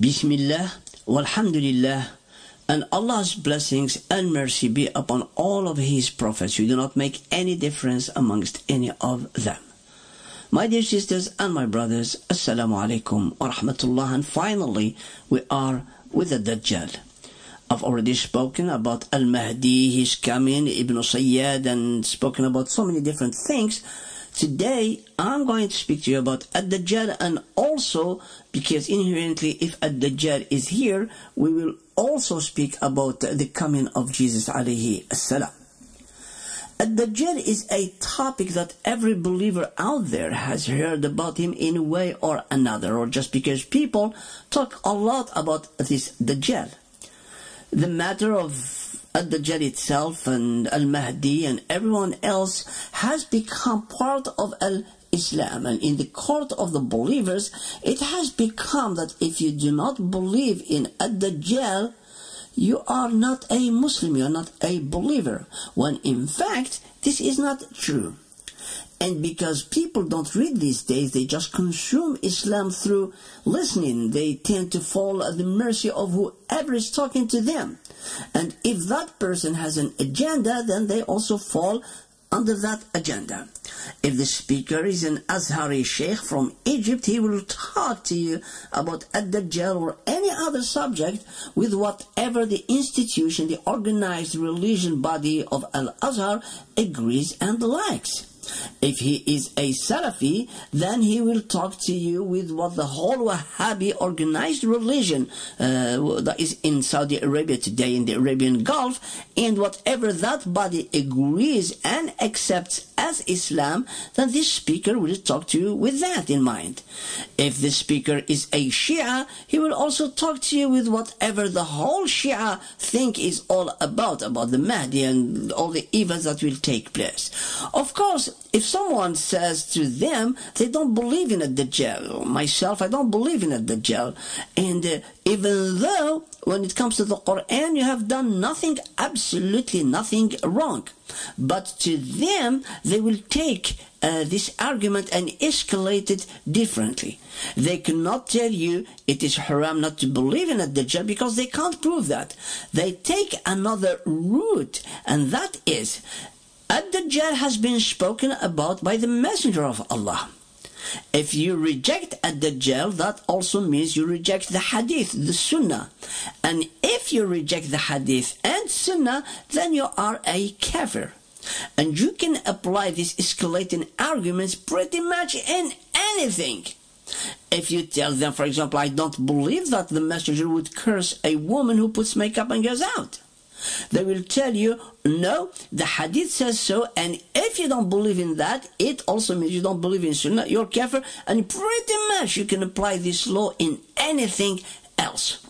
Bismillah, walhamdulillah, and Allah's blessings and mercy be upon all of His prophets. We do not make any difference amongst any of them. My dear sisters and my brothers, Assalamu alaikum wa rahmatullah. And finally, we are with the Dajjal. I've already spoken about Al Mahdi, his coming, Ibn Sayyad, and spoken about so many different things. Today, I'm going to speak to you about Ad-Dajjal and also, because inherently, if Ad-Dajjal is here, we will also speak about the coming of Jesus alayhi salam. Ad-Dajjal is a topic that every believer out there has heard about him in a way or another, or just because people talk a lot about this Dajjal. The matter of Ad-Dajjal itself and Al-Mahdi and everyone else has become part of Al-Islam. And in the court of the believers, it has become that if you do not believe in Ad-Dajjal, you are not a Muslim, you are not a believer. When in fact, this is not true. And because people don't read these days, they just consume Islam through listening. They tend to fall at the mercy of whoever is talking to them. And if that person has an agenda, then they also fall under that agenda. If the speaker is an Azhari Sheikh from Egypt, he will talk to you about Ad-Dajjal or any other subject with whatever the institution, the organized religion body of Al-Azhar agrees and likes. If he is a Salafi, then he will talk to you with what the whole Wahhabi organized religion uh, that is in Saudi Arabia today, in the Arabian Gulf, and whatever that body agrees and accepts as Islam, then this speaker will talk to you with that in mind. If the speaker is a Shia, he will also talk to you with whatever the whole Shia think is all about, about the Mahdi and all the events that will take place. Of course, if someone says to them they don't believe in a Dajjal, myself, I don't believe in a Dajjal, and uh, even though when it comes to the Quran you have done nothing, absolutely nothing wrong, but to them they will take uh, this argument and escalate it differently. They cannot tell you it is haram not to believe in a Dajjal because they can't prove that. They take another route, and that is Ad-Dajjal has been spoken about by the Messenger of Allah. If you reject Ad-Dajjal, that also means you reject the Hadith, the Sunnah. And if you reject the Hadith and Sunnah, then you are a kafir. And you can apply these escalating arguments pretty much in anything. If you tell them, for example, I don't believe that the messenger would curse a woman who puts makeup and goes out. They will tell you, no, the hadith says so, and if you don't believe in that, it also means you don't believe in sunnah, you're kafir, and pretty much you can apply this law in anything else.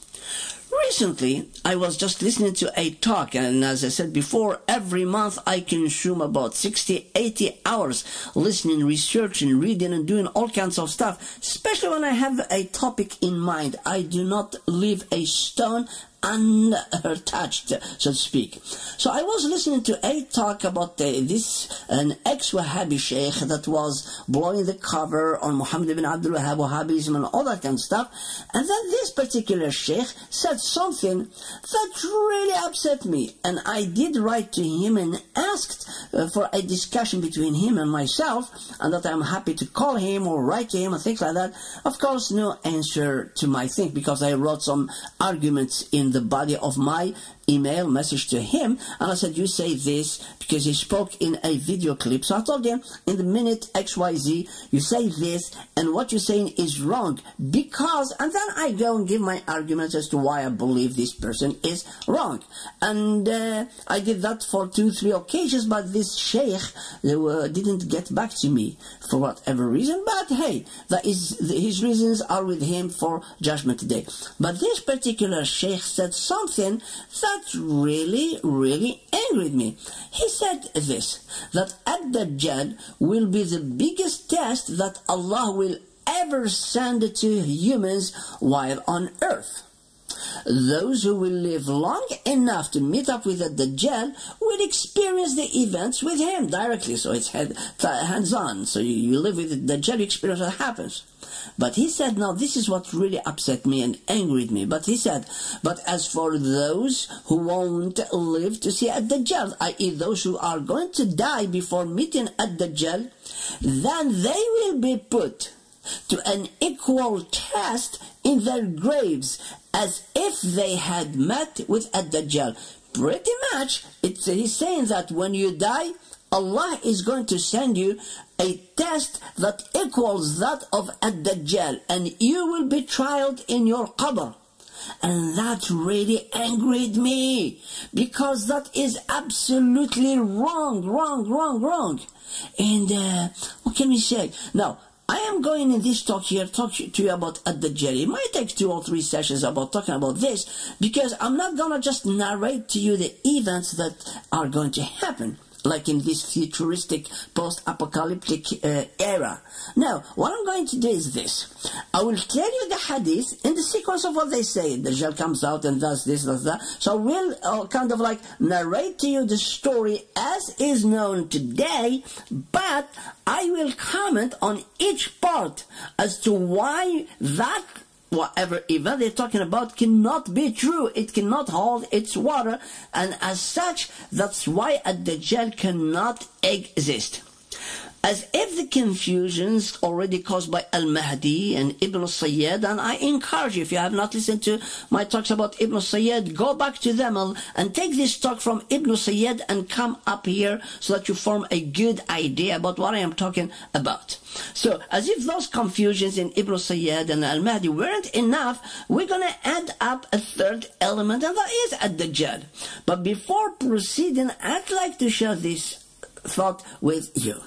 Recently, I was just listening to a talk, and as I said before, every month I consume about 60, 80 hours listening, researching, reading, and doing all kinds of stuff, especially when I have a topic in mind. I do not leave a stone untouched, so to speak. So I was listening to a talk about uh, this an ex-Wahhabi sheikh that was blowing the cover on Muhammad ibn Abdul Wahhab, Wahhabism, and all that kind of stuff. And then this particular sheikh said something that really upset me. And I did write to him and asked uh, for a discussion between him and myself, and that I'm happy to call him or write to him and things like that. Of course, no answer to my thing because I wrote some arguments in the body of my email message to him and I said, you say this because he spoke in a video clip. So I told him, in the minute XYZ, you say this and what you're saying is wrong because, and then I go and give my arguments as to why I believe this person is wrong. And uh, I did that for two, three occasions, but this sheikh uh, didn't get back to me for whatever reason. But hey, that is, his reasons are with him for judgment day. But this particular sheikh said something that that really, really angered me. He said this, that Ad-Dajjal will be the biggest test that Allah will ever send to humans while on earth. those who will live long enough to meet up with the Dajjal will experience the events with him directly. So it's hands-on. So you, you live with the Dajjal, you experience what happens. But he said, now this is what really upset me and angered me. But he said, but as for those who won't live to see at Dajjal, i.e. those who are going to die before meeting at Dajjal, then they will be put to an equal test in their graves as if they had met with ad-Dajjal. Pretty much, it's, he's saying that when you die, Allah is going to send you a test that equals that of ad-Dajjal and you will be trialed in your qabr. And that really angered me because that is absolutely wrong, wrong, wrong, wrong. And uh, what can we say? Now, I am going in this talk here talk to you about ad-Dajjal. It might take two or three sessions about talking about this because I'm not gonna just narrate to you the events that are going to happen like in this futuristic post-apocalyptic uh, era. Now, what I'm going to do is this. I will tell you the hadith in the sequence of what they say. The Dajjal comes out and does this, does that. So we'll uh, kind of like narrate to you the story as is known today, but I will comment on each part as to why that whatever event they're talking about cannot be true. It cannot hold its water. And as such, that's why a Dajjal cannot exist as if the confusions already caused by Al-Mahdi and Ibn Sayyad, and I encourage you, if you have not listened to my talks about Ibn Sayyad, go back to them and take this talk from Ibn Sayyad and come up here so that you form a good idea about what I am talking about. So, as if those confusions in Ibn Sayyad and Al-Mahdi weren't enough, we're going to add up a third element, and that is Ad-Dajjal. But before proceeding, I'd like to share this thought with you.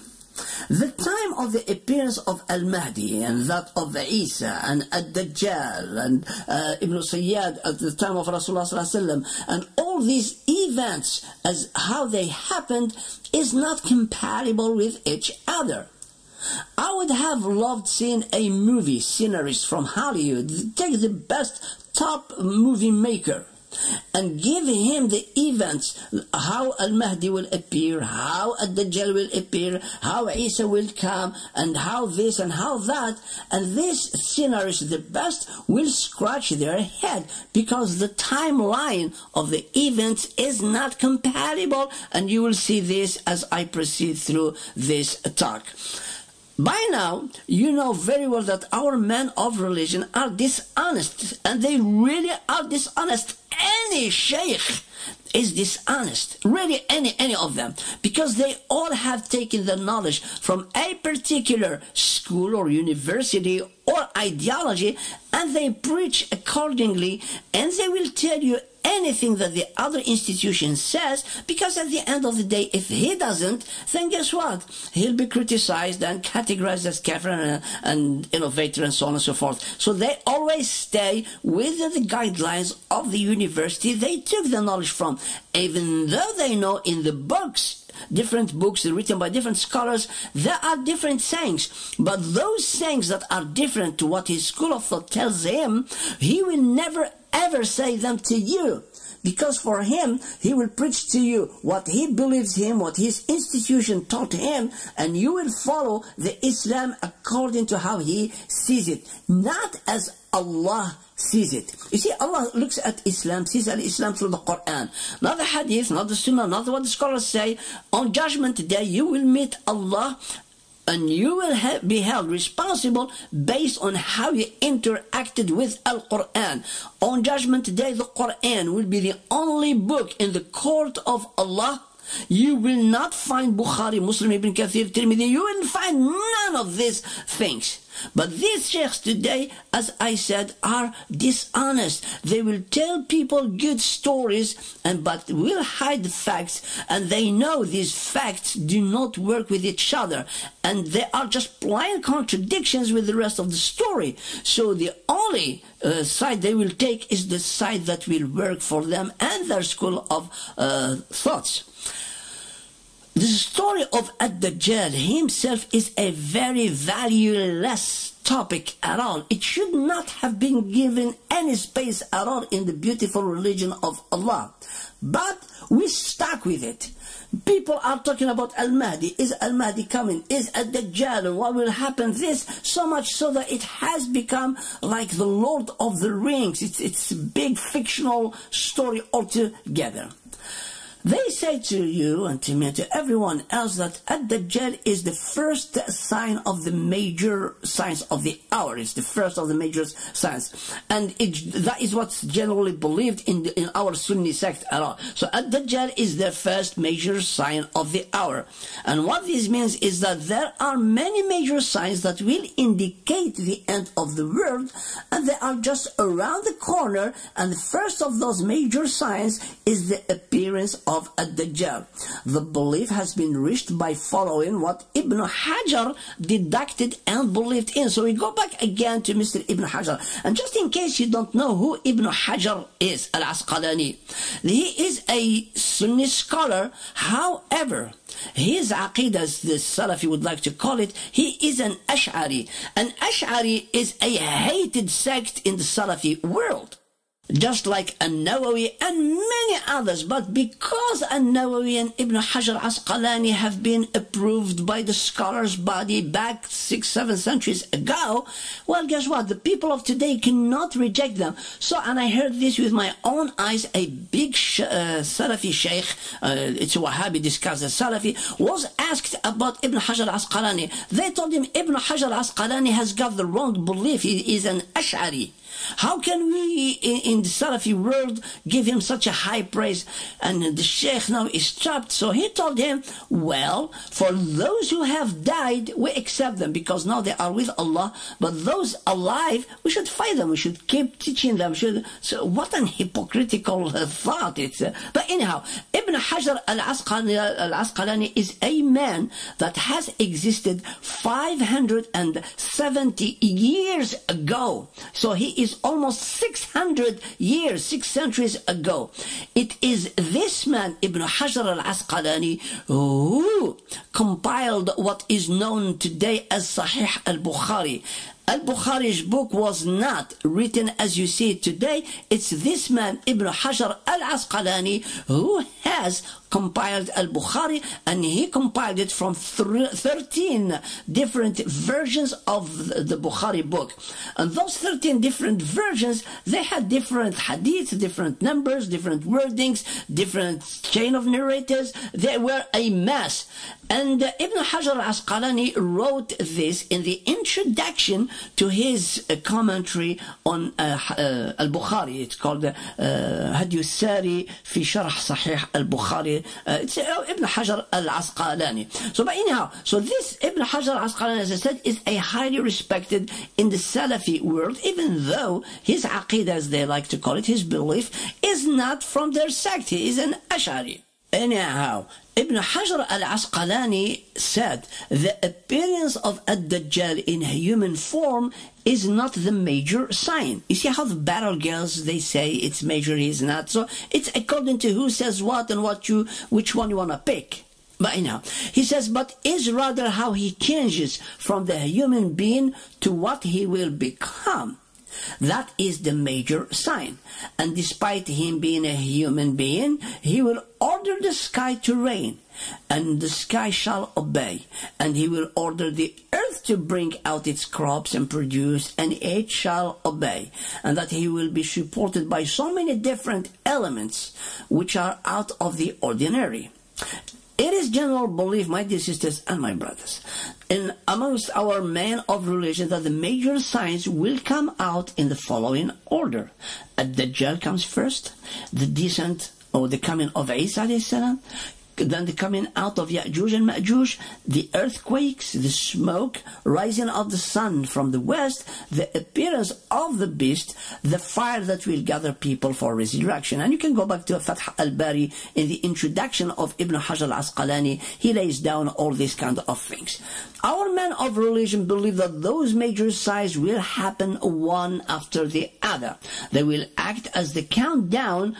The time of the appearance of Al-Mahdi and that of Isa and Ad-Dajjal and uh, Ibn Sayyad at the time of Rasulullah and all these events as how they happened is not compatible with each other. I would have loved seeing a movie scenarist from Hollywood take the best top movie maker and give him the events how Al-Mahdi will appear, how Ad-Dajjal will appear, how Isa will come, and how this and how that, and this scenario the best will scratch their head because the timeline of the events is not compatible, and you will see this as I proceed through this talk. By now, you know very well that our men of religion are dishonest, and they really are dishonest. Any sheikh is dishonest, really any any of them, because they all have taken the knowledge from a particular school or university or ideology, and they preach accordingly, and they will tell you anything that the other institution says because at the end of the day if he doesn't then guess what he'll be criticized and categorized as kafir and, and innovator and so on and so forth so they always stay with the guidelines of the university they took the knowledge from even though they know in the books different books written by different scholars, there are different sayings. But those sayings that are different to what his school of thought tells him, he will never ever say them to you. Because for him, he will preach to you what he believes him, what his institution taught him, and you will follow the Islam according to how he sees it, not as Allah sees it. You see, Allah looks at Islam, sees Islam through the Quran. Not the Hadith, not the Sunnah, not what the scholars say. On Judgment Day, you will meet Allah and you will be held responsible based on how you interacted with Al-Quran. On Judgment Day, the Quran will be the only book in the court of Allah you will not find Bukhari, Muslim, Ibn Kathir, Tirmidhi. You will find none of these things. But these sheikhs today, as I said, are dishonest. They will tell people good stories, and but will hide the facts, and they know these facts do not work with each other, and they are just blind contradictions with the rest of the story. So the only uh, side they will take is the side that will work for them and their school of uh, thoughts. The story of Ad-Dajjal himself is a very valueless topic at all. It should not have been given any space at all in the beautiful religion of Allah. But we stuck with it. People are talking about Al-Mahdi. Is Al-Mahdi coming? Is Ad-Dajjal? What will happen? This, so much so that it has become like the Lord of the Rings. It's, it's a big fictional story altogether. They say to you and to me and to everyone else that Ad-Dajjal is the first sign of the major signs of the hour. It's the first of the major signs. And it, that is what's generally believed in, the, in our Sunni sect at all. So Ad-Dajjal is the first major sign of the hour. And what this means is that there are many major signs that will indicate the end of the world and they are just around the corner and the first of those major signs is the appearance of Ad-Dajjal. The belief has been reached by following what Ibn Hajar deducted and believed in. So we go back again to Mr. Ibn Hajar. And just in case you don't know who Ibn Hajar is, Al-Asqalani, he is a Sunni scholar. However, his aqidah, as the Salafi would like to call it, he is an Ash'ari. An Ash'ari is a hated sect in the Salafi world just like An-Nawawi and many others. But because An-Nawawi and Ibn Hajar Asqalani have been approved by the scholars' body back six, seven centuries ago, well, guess what? The people of today cannot reject them. So, and I heard this with my own eyes, a big uh, Salafi sheikh, uh, it's Wahhabi discussed Salafi, was asked about Ibn Hajar Asqalani. They told him Ibn Hajar Asqalani has got the wrong belief. He is an Ash'ari. How can we in, in, the Salafi world give him such a high praise? And the Sheikh now is trapped. So he told him, well, for those who have died, we accept them because now they are with Allah. But those alive, we should fight them. We should keep teaching them. Should, so what an hypocritical thought it's. Uh, but anyhow, Ibn Hajar al-Asqalani is a man that has existed 570 years ago. So he is almost 600 years, six centuries ago. It is this man, Ibn Hajar al-Asqalani, who compiled what is known today as Sahih al-Bukhari. Al-Bukhari's book was not written as you see it today. It's this man, Ibn Hajar al-Asqalani, who has compiled al-Bukhari and he compiled it from 13 different versions of the Bukhari book. And those 13 different versions, they had different hadiths, different numbers, different wordings, different chain of narrators. They were a mess. And Ibn Hajar al-Asqalani wrote this in the introduction to his uh, commentary on uh, uh al-Bukhari. It's called uh, Hadi Sari fi Sharh Sahih al-Bukhari it's uh, Ibn Hajar al-Asqalani. So, but anyhow, so this Ibn Hajar al-Asqalani, as I said, is a highly respected in the Salafi world, even though his aqidah, as they like to call it, his belief, is not from their sect. He is an Ash'ari. Anyhow, Ibn Hajar al-Asqalani said the appearance of Ad-Dajjal in human form is not the major sign. You see how the battle girls they say it's major, is not. So it's according to who says what and what you, which one you want to pick. But anyhow, he says, but is rather how he changes from the human being to what he will become. That is the major sign. And despite him being a human being, he will order the sky to rain, and the sky shall obey, and he will order the earth to bring out its crops and produce, and it shall obey, and that he will be supported by so many different elements which are out of the ordinary. It is general belief, my dear sisters and my brothers, in amongst our men of religion that the major signs will come out in the following order. A Dajjal comes first, the descent or the coming of Isa then the coming out of Ya'juj and Ma'juj, the earthquakes, the smoke, rising of the sun from the west, the appearance of the beast, the fire that will gather people for resurrection. And you can go back to Fath al-Bari in the introduction of Ibn Hajar al-Asqalani. He lays down all these kind of things. Our men of religion believe that those major signs will happen one after the other. They will act as the countdown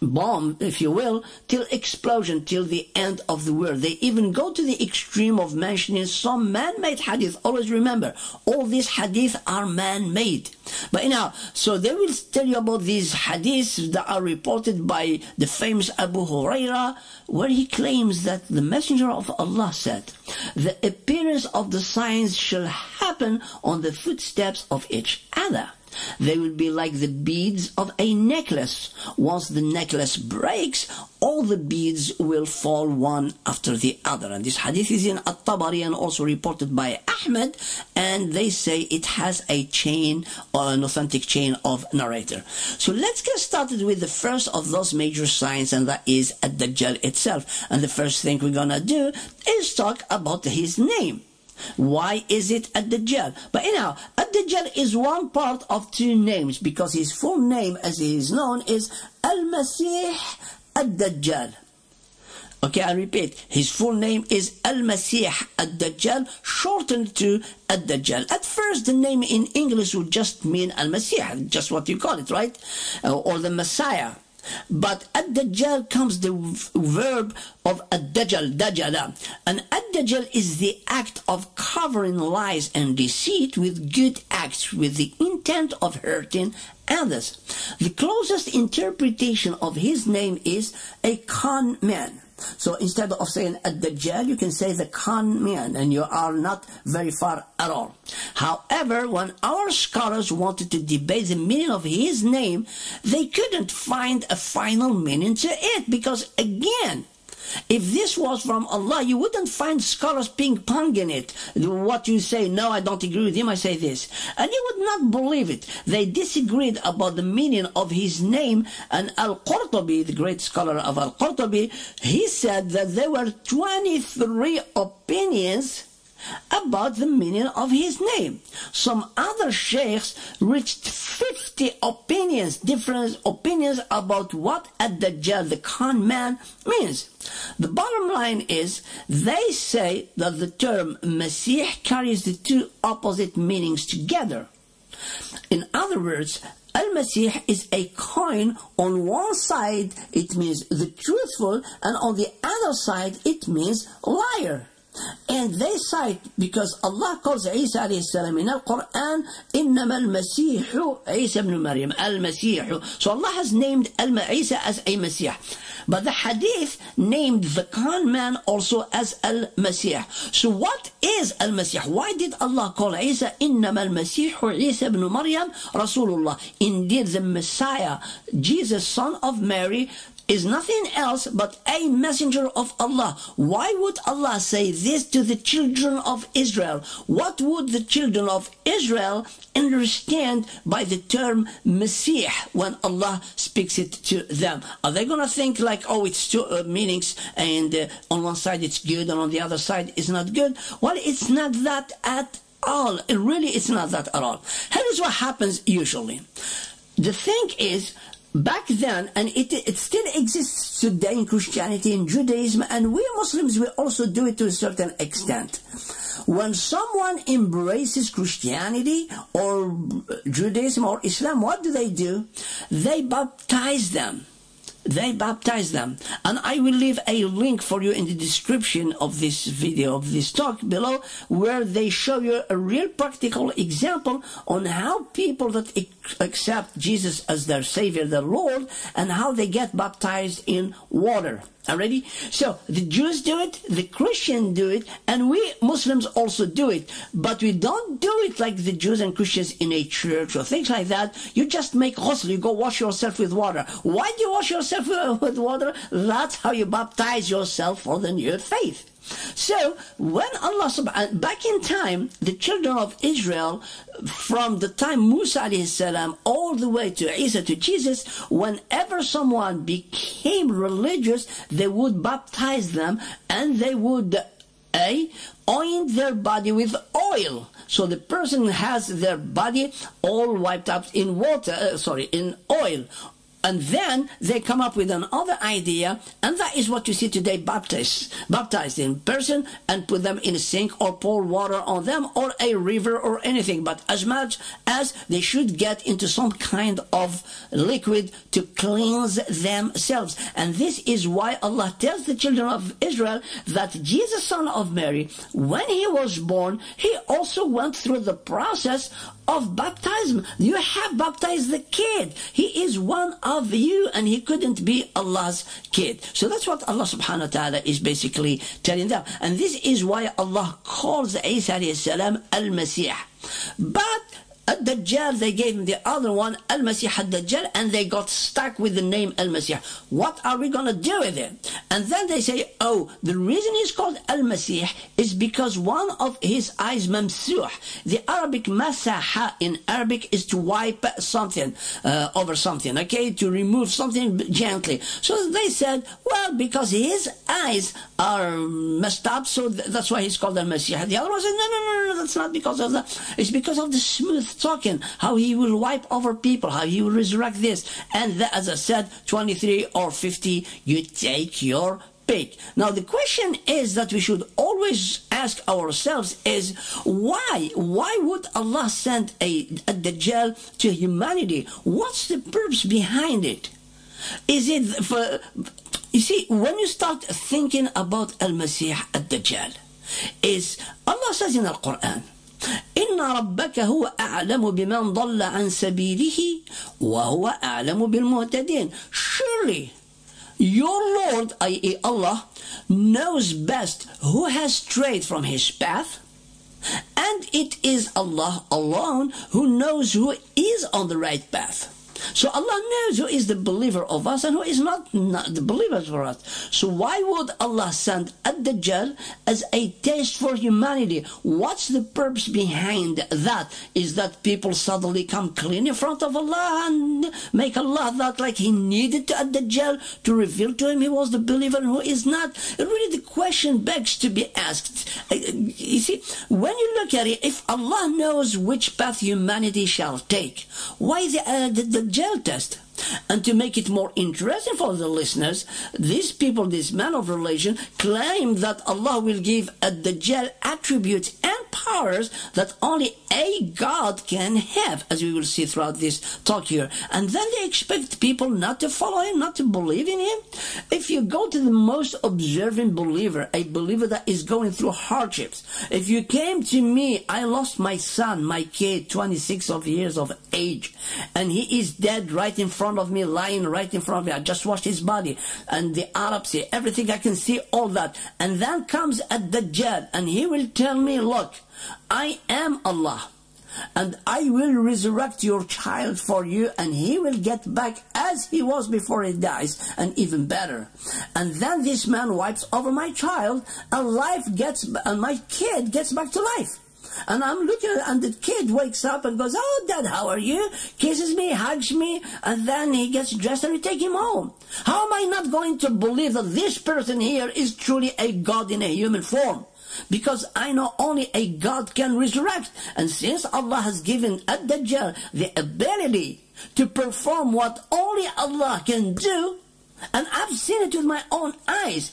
bomb, if you will, till explosion, till the end of the world. They even go to the extreme of mentioning some man-made hadith. Always remember, all these hadith are man-made. But now, so they will tell you about these hadiths that are reported by the famous Abu Huraira, where he claims that the Messenger of Allah said, the appearance of the signs shall happen on the footsteps of each other. They will be like the beads of a necklace. Once the necklace breaks, all the beads will fall one after the other. And this hadith is in At-Tabari and also reported by Ahmed, and they say it has a chain, or an authentic chain of narrator. So let's get started with the first of those major signs, and that is Ad-Dajjal itself. And the first thing we're gonna do is talk about his name. Why is it Ad-Dajjal? But anyhow, Ad-Dajjal is one part of two names because his full name as he is known is Al-Masih Ad-Dajjal. Okay, I repeat, his full name is Al-Masih Ad-Dajjal, shortened to Ad-Dajjal. At first, the name in English would just mean Al-Masih, just what you call it, right? Uh, or the Messiah. But ad-dajjal comes the verb of ad-dajjal, dajjala. And ad-dajjal is the act of covering lies and deceit with good acts with the intent of hurting others. The closest interpretation of his name is a con man. So instead of saying ad-dajjal, you can say the con man, and you are not very far at all. However, when our scholars wanted to debate the meaning of his name, they couldn't find a final meaning to it because again, if this was from Allah, you wouldn't find scholars ping-ponging it. What you say, no, I don't agree with him, I say this. And you would not believe it. They disagreed about the meaning of his name, and Al-Qurtubi, the great scholar of Al-Qurtubi, he said that there were 23 opinions about the meaning of his name. Some other sheikhs reached 50 opinions, different opinions about what Ad-Dajjal, the con man, means. The bottom line is, they say that the term Messiah carries the two opposite meanings together. In other words, Al-Masih is a coin. On one side, it means the truthful, and on the other side, it means liar. And they cite, because Allah calls Isa alayhi in the Quran, إِنَّمَا الْمَسِيحُ عيسى بن مريم al-Masih. So Allah has named Isa as a Messiah. But the Hadith named the con man also as al-Masih. So what is al-Masih? Why did Allah call Isa إِنَّمَا الْمَسِيحُ عيسى بن مريم رسول Rasulullah? Indeed, the Messiah, Jesus, son of Mary, is nothing else but a messenger of Allah. Why would Allah say this to the children of Israel? What would the children of Israel understand by the term Messiah when Allah speaks it to them? Are they going to think like, oh, it's two uh, meanings and uh, on one side it's good and on the other side it's not good? Well, it's not that at all. It really, it's not that at all. Here is what happens usually. The thing is, back then, and it, it still exists today in Christianity and Judaism, and we Muslims, we also do it to a certain extent. When someone embraces Christianity or Judaism or Islam, what do they do? They baptize them they baptize them. And I will leave a link for you in the description of this video, of this talk below, where they show you a real practical example on how people that accept Jesus as their Savior, their Lord, and how they get baptized in water. Already? So the Jews do it, the Christians do it, and we Muslims also do it. But we don't do it like the Jews and Christians in a church or things like that. You just make ghusl, you go wash yourself with water. Why do you wash yourself with water? That's how you baptize yourself for the new faith. So, when Allah subhanahu back in time, the children of Israel, from the time Musa salam all the way to Isa to Jesus, whenever someone became religious, they would baptize them and they would a oint their body with oil. So the person has their body all wiped up in water, uh, sorry, in oil And then they come up with another idea, and that is what you see today baptized, baptized in person and put them in a sink or pour water on them or a river or anything. But as much as they should get into some kind of liquid to cleanse themselves. And this is why Allah tells the children of Israel that Jesus, son of Mary, when he was born, he also went through the process of baptism. You have baptized the kid. He is one of you and he couldn't be Allah's kid. So that's what Allah subhanahu wa ta'ala is basically telling them. And this is why Allah calls Isa alayhi salam al-Masih. But Ad-Dajjal, they gave him the other one, Al-Masih Ad-Dajjal, and they got stuck with the name Al-Masih. What are we going to do with it? And then they say, oh, the reason he's called Al-Masih is because one of his eyes, Mamsuh. The Arabic masaha in Arabic is to wipe something uh, over something, okay? To remove something gently. So they said, well, because his eyes are messed up, so th- that's why he's called Al-Masih. The other one said, no, no, no, no, that's not because of that. It's because of the smooth talking, how he will wipe over people, how he will resurrect this. And that, as I said, 23 or 50, you take your pick. Now the question is that we should always ask ourselves is why? Why would Allah send a, a Dajjal to humanity? What's the purpose behind it? Is it for, you see, when you start thinking about Al-Masih Ad-Dajjal, is Allah says in the Quran, إن ربك هو أعلم بمن ضل عن سبيله وهو أعلم بالمهتدين Surely your Lord, i.e. Allah, knows best who has strayed from his path and it is Allah alone who knows who is on the right path. So Allah knows who is the believer of us and who is not, not the believer for us. So why would Allah send Ad-Dajjal as a test for humanity? What's the purpose behind that? Is that people suddenly come clean in front of Allah and make Allah that like he needed to Ad-Dajjal to reveal to him he was the believer and who is not? Really the question begs to be asked. Uh, you see, when you look at it, if Allah knows which path humanity shall take, why the, uh, the, the gel test. And to make it more interesting for the listeners, these people, these men of religion, claim that Allah will give a Dajjal attributes and powers that only a God can have, as we will see throughout this talk here. And then they expect people not to follow him, not to believe in him. If you go to the most observant believer, a believer that is going through hardships, if you came to me, I lost my son, my kid, 26 of years of age, and he is dead right in front of me, lying right in front of me. I just watched his body and the autopsy, everything I can see, all that. And then comes a Dajjal and he will tell me, look, I am Allah and I will resurrect your child for you, and he will get back as he was before he dies, and even better. And then this man wipes over my child, and life gets, and my kid gets back to life. And I'm looking and the kid wakes up and goes, Oh, Dad, how are you? Kisses me, hugs me, and then he gets dressed and we take him home. How am I not going to believe that this person here is truly a God in a human form? Because I know only a God can resurrect. And since Allah has given Ad-Dajjal the ability to perform what only Allah can do, and I've seen it with my own eyes,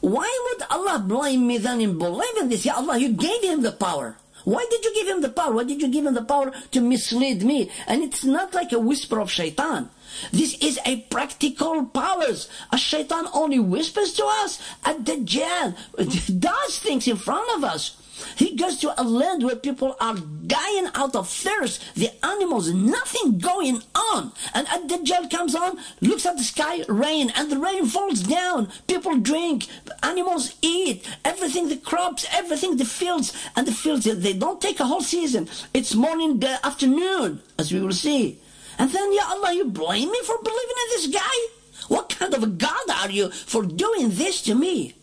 why would Allah blame me then in believing this? Ya Allah, you gave him the power. Why did you give him the power? Why did you give him the power to mislead me? And it's not like a whisper of shaitan. This is a practical powers. A shaitan only whispers to us. A Dajjal does things in front of us. He goes to a land where people are dying out of thirst. The animals, nothing going on. And a Dajjal comes on, looks at the sky, rain, and the rain falls down. People drink, animals eat, everything, the crops, everything, the fields. And the fields, they don't take a whole season. It's morning, afternoon, as we will see. And then, Ya Allah, you blame me for believing in this guy? What kind of a God are you for doing this to me?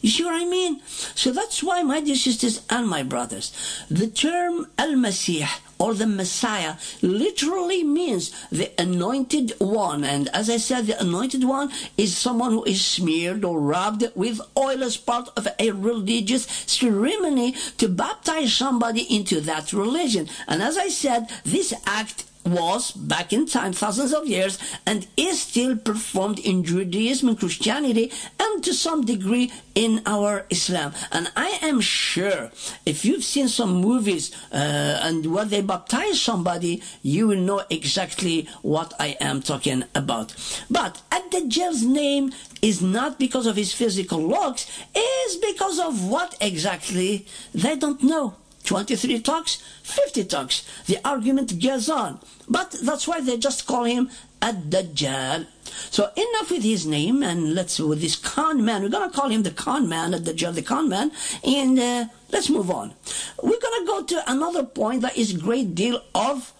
You see what I mean? So that's why, my dear sisters and my brothers, the term Al-Masih or the Messiah literally means the anointed one. And as I said, the anointed one is someone who is smeared or rubbed with oil as part of a religious ceremony to baptize somebody into that religion. And as I said, this act was back in time, thousands of years, and is still performed in Judaism and Christianity and to some degree in our Islam. And I am sure if you've seen some movies uh, and when they baptize somebody, you will know exactly what I am talking about. But Ad-Dajjal's name is not because of his physical looks, is because of what exactly they don't know. 23 talks, 50 talks. The argument goes on. But that's why they just call him Ad-Dajjal. So enough with his name, and let's with this con man. We're gonna call him the con man, Ad-Dajjal, the con man, and uh, let's move on. We're gonna go to another point that is a great deal of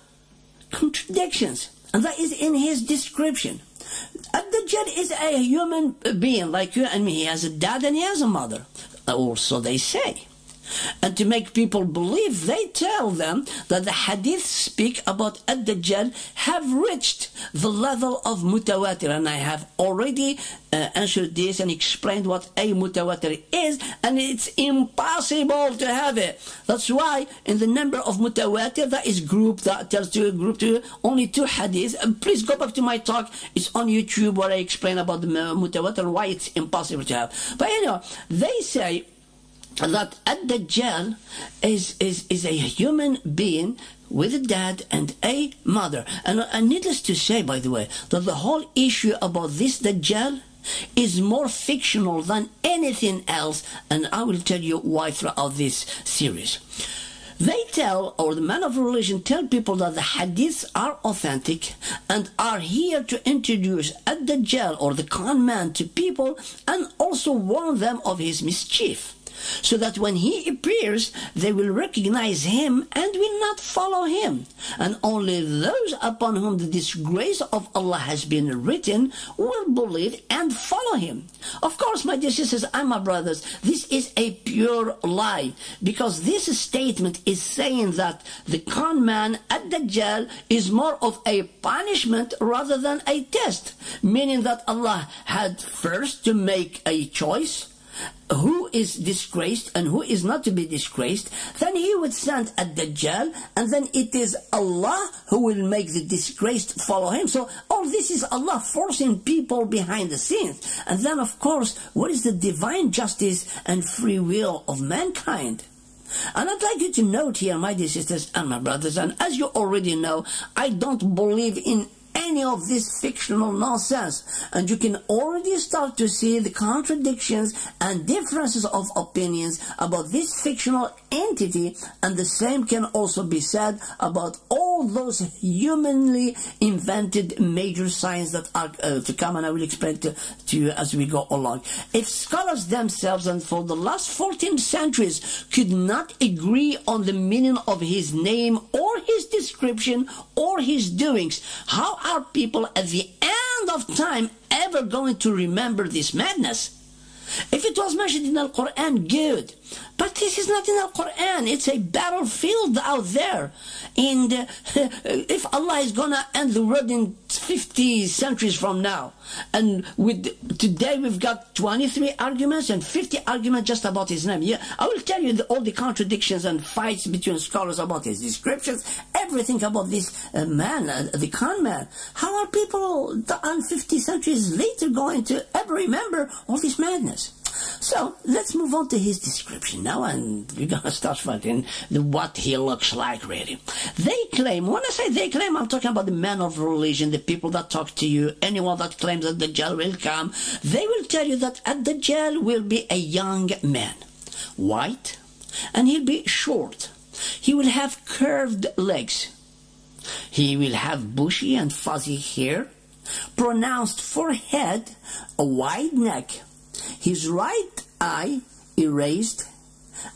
contradictions, and that is in his description. Ad-Dajjal is a human being like you and me. He has a dad and he has a mother. Or so they say. And to make people believe, they tell them that the hadith speak about Ad-Dajjal have reached the level of mutawatir. And I have already uh, answered this and explained what a mutawatir is, and it's impossible to have it. That's why in the number of mutawatir, that is group that tells you group to only two hadiths. And please go back to my talk. It's on YouTube where I explain about the mutawatir, why it's impossible to have. But know, they say that Ad-Dajjal is, is, is a human being with a dad and a mother. And, and needless to say, by the way, that the whole issue about this Dajjal is more fictional than anything else, and I will tell you why throughout this series. They tell, or the men of religion tell people that the hadiths are authentic and are here to introduce Ad-Dajjal or the con man to people and also warn them of his mischief so that when he appears, they will recognize him and will not follow him. And only those upon whom the disgrace of Allah has been written will believe and follow him. Of course, my dear sisters and my brothers, this is a pure lie because this statement is saying that the con man Ad-Dajjal is more of a punishment rather than a test, meaning that Allah had first to make a choice who is disgraced and who is not to be disgraced, then he would send a Dajjal, and then it is Allah who will make the disgraced follow him. So all this is Allah forcing people behind the scenes. And then, of course, what is the divine justice and free will of mankind? And I'd like you to note here, my dear sisters and my brothers, and as you already know, I don't believe in any of this fictional nonsense. And you can already start to see the contradictions and differences of opinions about this fictional entity. And the same can also be said about all those humanly invented major signs that are uh, to come. And I will explain to, to you as we go along. If scholars themselves and for the last 14 centuries could not agree on the meaning of his name or his description or his doings, how are people at the end of time ever going to remember this madness? If it was mentioned in the Quran, good. But this is not in the Quran. It's a battlefield out there. And uh, if Allah is gonna end the world in 50 centuries from now, and with today we've got 23 arguments and 50 arguments just about his name. Yeah, I will tell you the, all the contradictions and fights between scholars about his descriptions, everything about this uh, man, uh, the con man. How are people on 50 centuries later going to ever remember all this madness? So let's move on to his description now, and we're gonna start fighting the, what he looks like, really. They claim, when I say they claim, I'm talking about the men of religion, the people that talk to you, anyone that claims that the Dajjal will come. They will tell you that Ad-Dajjal will be a young man, white, and he'll be short. He will have curved legs. He will have bushy and fuzzy hair, pronounced forehead, a wide neck, his right eye erased,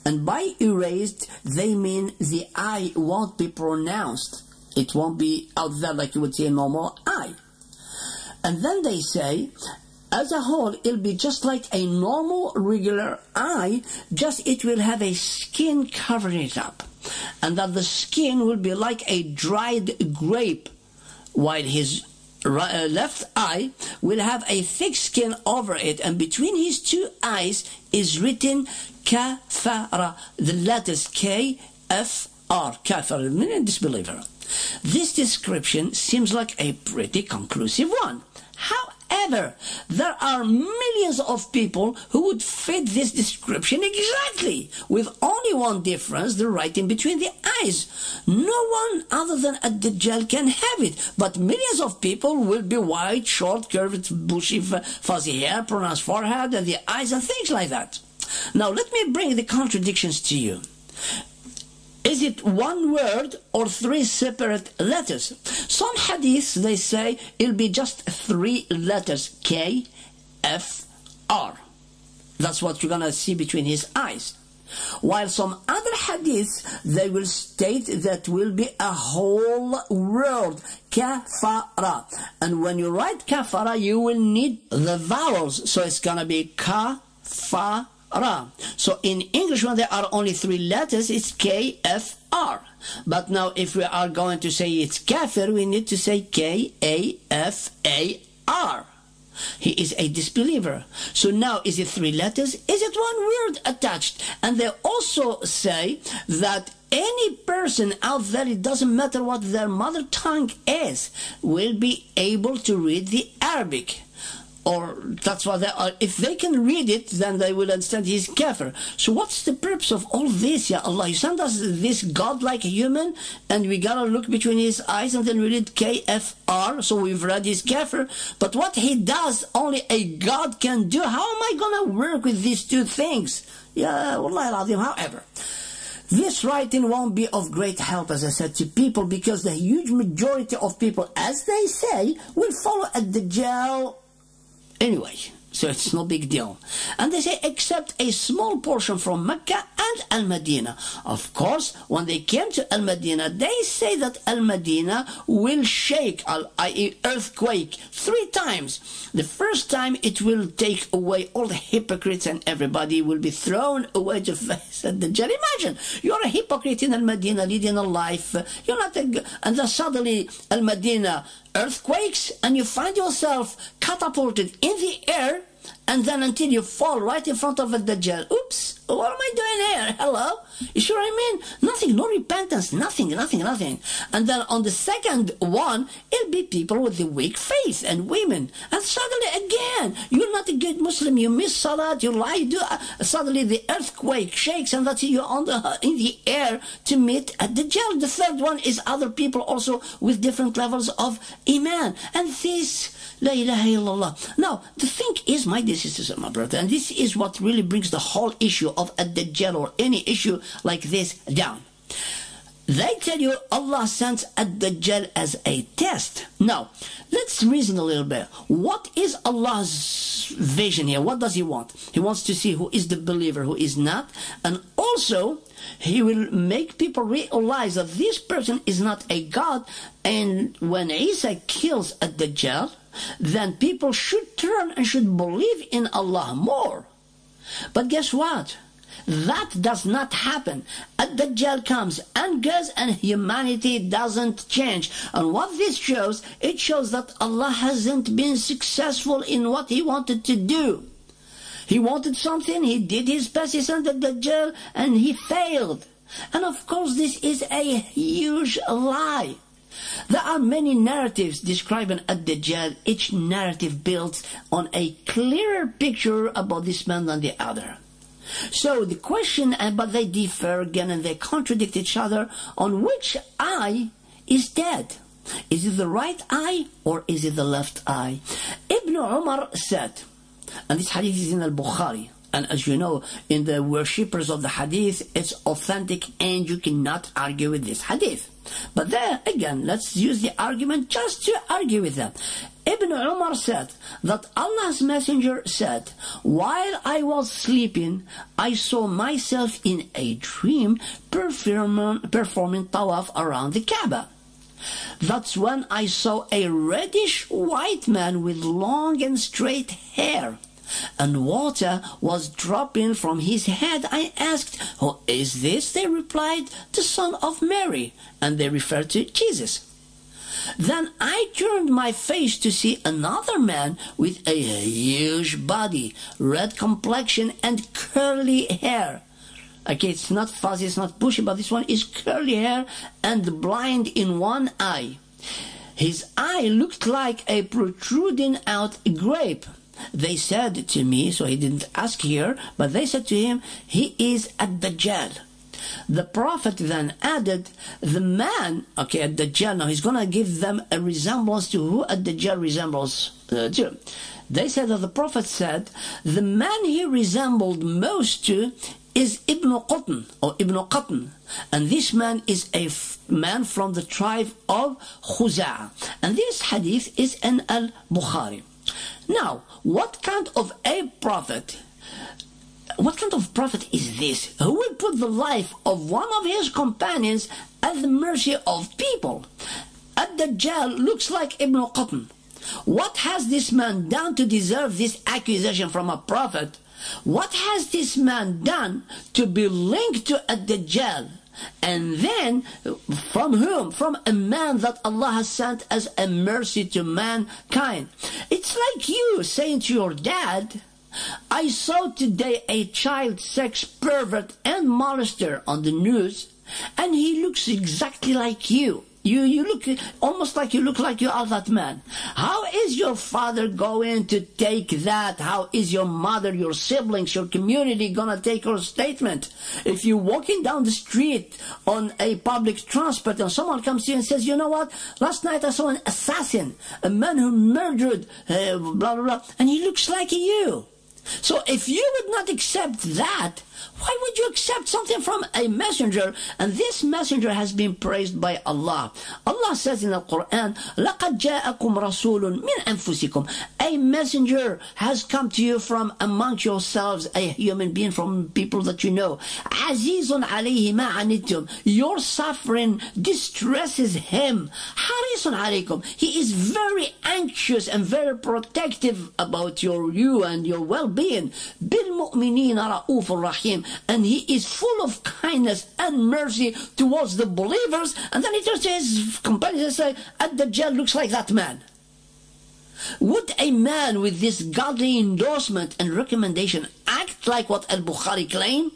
and by erased, they mean the eye won't be pronounced. It won't be out there like you would see a normal eye. And then they say, as a whole, it'll be just like a normal, regular eye, just it will have a skin covering it up. And that the skin will be like a dried grape, while his uh, left eye will have a thick skin over it, and between his two eyes is written kafara, the letters K F R, kafir, meaning disbeliever. This description seems like a pretty conclusive one. However, there are millions of people who would fit this description exactly, with only one difference, the writing between the eyes. No one other than a Dajjal can have it, but millions of people will be white, short, curved, bushy, fuzzy hair, pronounced forehead, and the eyes and things like that. Now let me bring the contradictions to you. Is it one word or three separate letters? Some hadiths they say it'll be just three letters K, F, R. That's what you're gonna see between his eyes. While some other hadiths they will state that will be a whole word kafara. And when you write kafara you will need the vowels. So it's gonna be ka, fa, Ra. So in English, when there are only three letters, it's K, F, R. But now if we are going to say it's kafir, we need to say K, A, F, A, R. He is a disbeliever. So now, is it three letters? Is it one word attached? And they also say that any person out there, it doesn't matter what their mother tongue is, will be able to read the Arabic or that's why they are. If they can read it, then they will understand he's kafir. So what's the purpose of all this, Yeah, Allah? You send us this God-like human, and we gotta look between his eyes, and then we read KFR, so we've read his kafir. But what he does, only a God can do. How am I gonna work with these two things? Yeah, Wallahi al However, this writing won't be of great help, as I said, to people because the huge majority of people, as they say, will follow a Dajjal Anyway, so it's no big deal. And they say, except a small portion from Mecca and Al Medina. Of course, when they came to Al Medina, they say that Al Medina will shake, i.e., earthquake, three times. The first time it will take away all the hypocrites and everybody will be thrown away to face the Dajjal. Imagine, you're a hypocrite in Al Medina leading a life, you're not a, and then suddenly Al Medina earthquakes and you find yourself catapulted in the air and then until you fall right in front of a Dajjal. Oops, what am I doing here? Hello? You sure I mean? Nothing, no repentance, nothing, nothing, nothing. And then on the second one, it'll be people with the weak faith and women. And suddenly again, you're not a good Muslim, you miss Salat, you lie, do, uh, suddenly the earthquake shakes and that's you're on the, uh, in the air to meet Ad-Dajjal. The third one is other people also with different levels of Iman. And this La ilaha illallah. Now, the thing is, my dear sisters and my brother, and this is what really brings the whole issue of a Dajjal or any issue like this down. They tell you Allah sends a Dajjal as a test. Now, let's reason a little bit. What is Allah's vision here? What does He want? He wants to see who is the believer, who is not, and also he will make people realize that this person is not a God. And when Isa kills a Dajjal, then people should turn and should believe in Allah more. But guess what? That does not happen. A Dajjal comes and goes and humanity doesn't change. And what this shows, it shows that Allah hasn't been successful in what He wanted to do. He wanted something, he did his best, he sent the Dajjal, and he failed. And of course, this is a huge lie. There are many narratives describing Ad-Dajjal. Each narrative builds on a clearer picture about this man than the other. So the question, but they differ again and they contradict each other on which eye is dead. Is it the right eye or is it the left eye? Ibn Umar said, and this hadith is in Al-Bukhari, and as you know, in the worshippers of the hadith, it's authentic and you cannot argue with this hadith. But there, again, let's use the argument just to argue with them. Ibn Umar said that Allah's messenger said, While I was sleeping, I saw myself in a dream performing, performing tawaf around the Kaaba. That's when I saw a reddish white man with long and straight hair and water was dropping from his head. I asked, Who is this? They replied, The son of Mary, and they referred to Jesus. Then I turned my face to see another man with a huge body, red complexion, and curly hair. Okay, it's not fuzzy, it's not bushy, but this one is curly hair and blind in one eye. His eye looked like a protruding out grape. They said to me, so he didn't ask here, but they said to him, he is Ad-Dajjal. The Prophet then added, the man, okay, Ad-Dajjal, now he's going to give them a resemblance to who Ad-Dajjal resembles uh, to. They said that the Prophet said, the man he resembled most to is Ibn Qutn or Ibn Qatn. And this man is a man from the tribe of Khuza'a. And this hadith is in Al-Bukhari. Now, what kind of a prophet what kind of prophet is this who will put the life of one of his companions at the mercy of people? Ad-Dajjal looks like Ibn Qatn. What has this man done to deserve this accusation from a prophet? What has this man done to be linked to Ad-Dajjal? And then, from whom? From a man that Allah has sent as a mercy to mankind. It's like you saying to your dad, I saw today a child sex pervert and molester on the news, and he looks exactly like you. You, you look almost like you look like you are that man. How is your father going to take that? How is your mother, your siblings, your community gonna take your statement? If you're walking down the street on a public transport and someone comes to you and says, you know what? Last night I saw an assassin, a man who murdered, uh, blah, blah, blah, and he looks like you. So if you would not accept that, why would you accept something from a messenger? And this messenger has been praised by Allah. Allah says in the Quran, لَقَدْ جَاءَكُمْ رَسُولٌ مِنْ أَنفُسِكُمْ A messenger has come to you from amongst yourselves, a human being from people that you know. عَزِيزٌ عَلَيْهِ مَا عَنِتُمْ Your suffering distresses him. حَرِيصٌ عَلَيْكُمْ He is very anxious and very protective about your you and your well-being. بِالْمُؤْمِنِينَ رَؤُوفٌ رَحِيمٌ and he is full of kindness and mercy towards the believers. And then he turns to his companions and says, Ad-Dajjal looks like that man. Would a man with this godly endorsement and recommendation act like what Al-Bukhari claimed?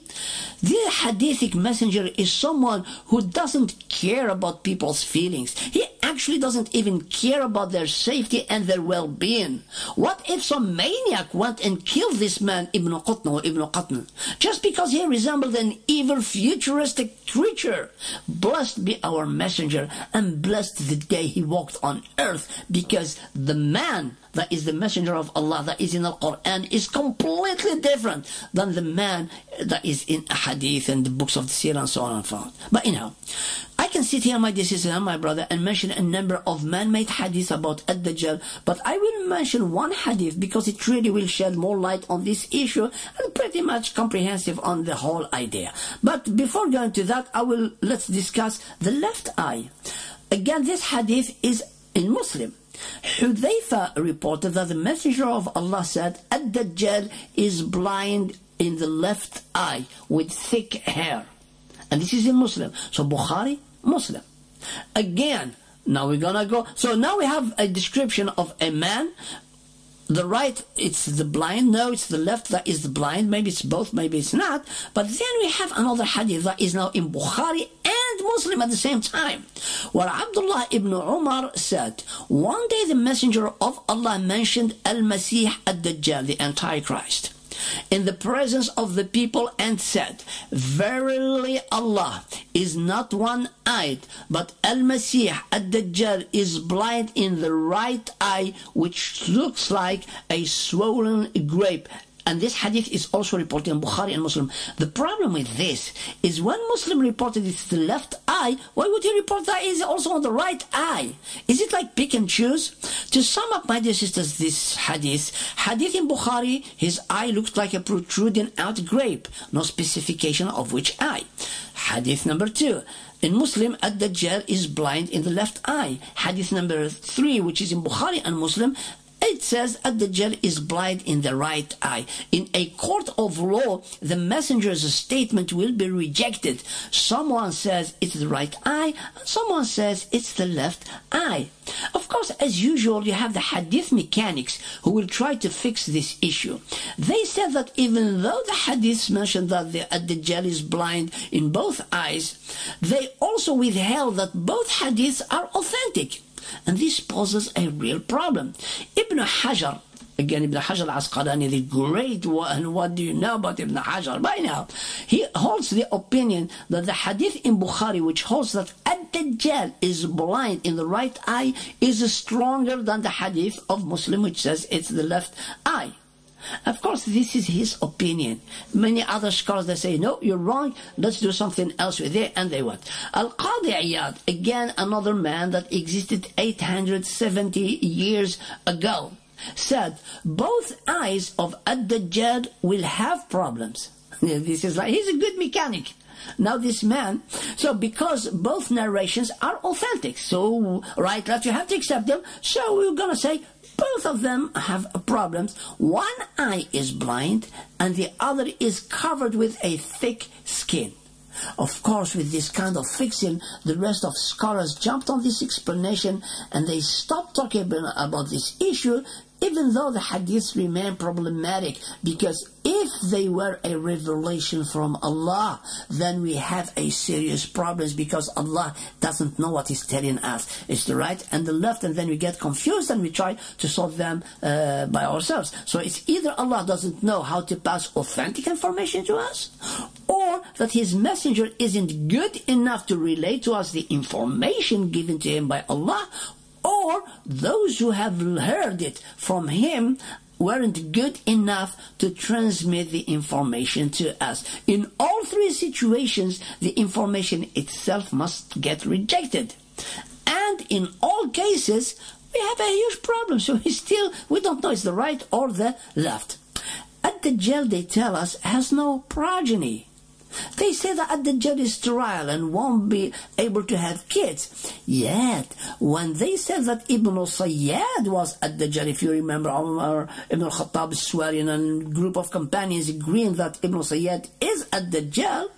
The hadithic messenger is someone who doesn't care about people's feelings. He actually doesn't even care about their safety and their well-being. What if some maniac went and killed this man, Ibn Qutn or Ibn Qatn, just because he resembled an evil futuristic creature? Blessed be our messenger and blessed the day he walked on earth because the man that is the messenger of Allah that is in the Quran is completely different than the man that is in hadith and the books of the Seerah and so on and so on. But anyhow, I can sit here, my dear sister and my brother, and mention a number of man-made hadiths about Ad-Dajjal, but I will mention one hadith because it really will shed more light on this issue and pretty much comprehensive on the whole idea. But before going to that, I will, let's discuss the left eye. Again, this hadith is in Muslim. Hudayfa reported that the Messenger of Allah said, Ad-Dajjal is blind in the left eye with thick hair. And this is in Muslim. So Bukhari, Muslim. Again, now we're gonna go. So now we have a description of a man. The right, it's the blind. No, it's the left that is the blind. Maybe it's both, maybe it's not. But then we have another hadith that is now in Bukhari and Muslim at the same time. Where Abdullah ibn Umar said, One day the Messenger of Allah mentioned Al-Masih ad-Dajjal, the Antichrist in the presence of the people and said, Verily Allah is not one-eyed, but Al-Masih ad-Dajjal is blind in the right eye, which looks like a swollen grape. And this hadith is also reported in Bukhari and Muslim. The problem with this is when Muslim reported it's the left eye, why would he report that is also on the right eye? Is it like pick and choose? To sum up, my dear sisters, this hadith, hadith in Bukhari, his eye looked like a protruding out grape, no specification of which eye. Hadith number two, in Muslim, Ad-Dajjal is blind in the left eye. Hadith number three, which is in Bukhari and Muslim, It says Ad-Dajjal is blind in the right eye. In a court of law, the messenger's statement will be rejected. Someone says it's the right eye, and someone says it's the left eye. Of course, as usual, you have the hadith mechanics who will try to fix this issue. They said that even though the hadiths mention that the uh, Ad-Dajjal is blind in both eyes, they also withheld that both hadiths are authentic. And this poses a real problem. Ibn Hajar, again Ibn Hajar al-Asqalani, the great one, what do you know about Ibn Hajar by now? He holds the opinion that the hadith in Bukhari, which holds that Ad-Dajjal is blind in the right eye, is stronger than the hadith of Muslim, which says it's the left eye. Of course, this is his opinion. Many other scholars they say, no, you're wrong, let's do something else with it, and they what? Al-Qadi Iyad, again another man that existed 870 years ago, said, both eyes of Ad-Dajjal will have problems. This is like, he's a good mechanic. Now this man, so because both narrations are authentic, so right, left, you have to accept them, so we're gonna say both of them have problems. One eye is blind and the other is covered with a thick skin. Of course, with this kind of fixing, the rest of scholars jumped on this explanation and they stopped talking about this issue even though the hadiths remain problematic because if they were a revelation from Allah then we have a serious problems because Allah doesn't know what he's telling us. It's the right and the left and then we get confused and we try to solve them uh, by ourselves. So it's either Allah doesn't know how to pass authentic information to us or that his messenger isn't good enough to relay to us the information given to him by Allah those who have heard it from him weren't good enough to transmit the information to us. In all three situations, the information itself must get rejected. And in all cases, we have a huge problem. So we still, we don't know it's the right or the left. Ad-Dajjal, they tell us, has no progeny. They say that Ad-Dajjal is sterile and won't be able to have kids. Yet, when they said that Ibn Sayyad was Ad-Dajjal, if you remember Umar Ibn al-Khattab swearing and group of companions agreeing that Ibn Sayyad is Ad-Dajjal,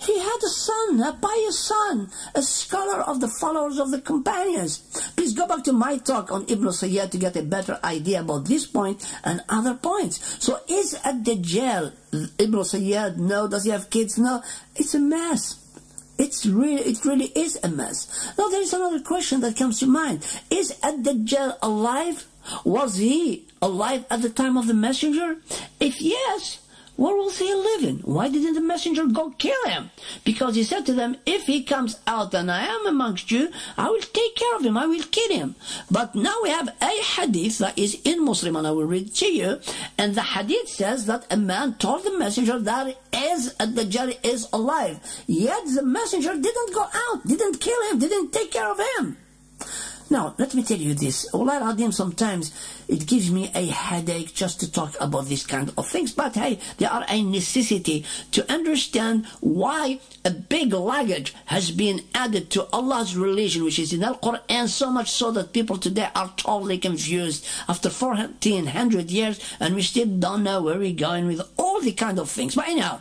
he had a son, uh, a pious son, a scholar of the followers of the companions. Please go back to my talk on Ibn Sayyad to get a better idea about this point and other points. So is Ad-Dajjal Ibn Sayyad? No. Does he have kids? No. It's a mess. It's really, it really is a mess. Now there is another question that comes to mind. Is Ad-Dajjal alive? Was he alive at the time of the messenger? If yes, where was he living? Why didn't the messenger go kill him? Because he said to them, if he comes out and I am amongst you, I will take care of him, I will kill him. But now we have a hadith that is in Muslim and I will read to you. And the hadith says that a man told the messenger that is the Dajjal is alive. Yet the messenger didn't go out, didn't kill him, didn't take care of him. Now, let me tell you this. Wallah al sometimes it gives me a headache just to talk about this kind of things. But hey, they are a necessity to understand why a big luggage has been added to Allah's religion, which is in Al Quran, so much so that people today are totally confused after 1400 years and we still don't know where we're going with all the kind of things. But anyhow,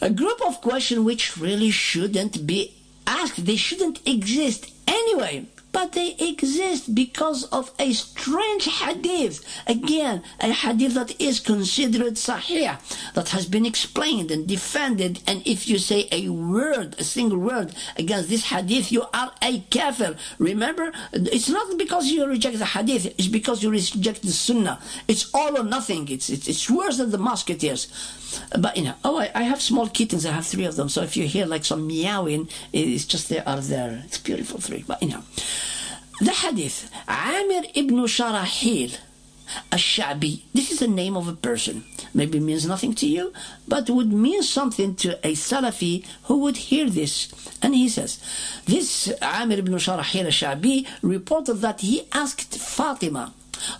a group of questions which really shouldn't be asked, they shouldn't exist anyway but they exist because of a strange hadith. Again, a hadith that is considered sahih, that has been explained and defended. And if you say a word, a single word against this hadith, you are a kafir. Remember, it's not because you reject the hadith, it's because you reject the sunnah. It's all or nothing. It's, it's, it's worse than the musketeers. But you know, oh, I, I have small kittens. I have three of them. So if you hear like some meowing, it's just they are there. It's beautiful three. But you know, the hadith, Amir ibn Sharahil al-Sha'bi. This is the name of a person. Maybe means nothing to you, but would mean something to a Salafi who would hear this. And he says, this Amir ibn Sharahil al-Sha'bi reported that he asked Fatima,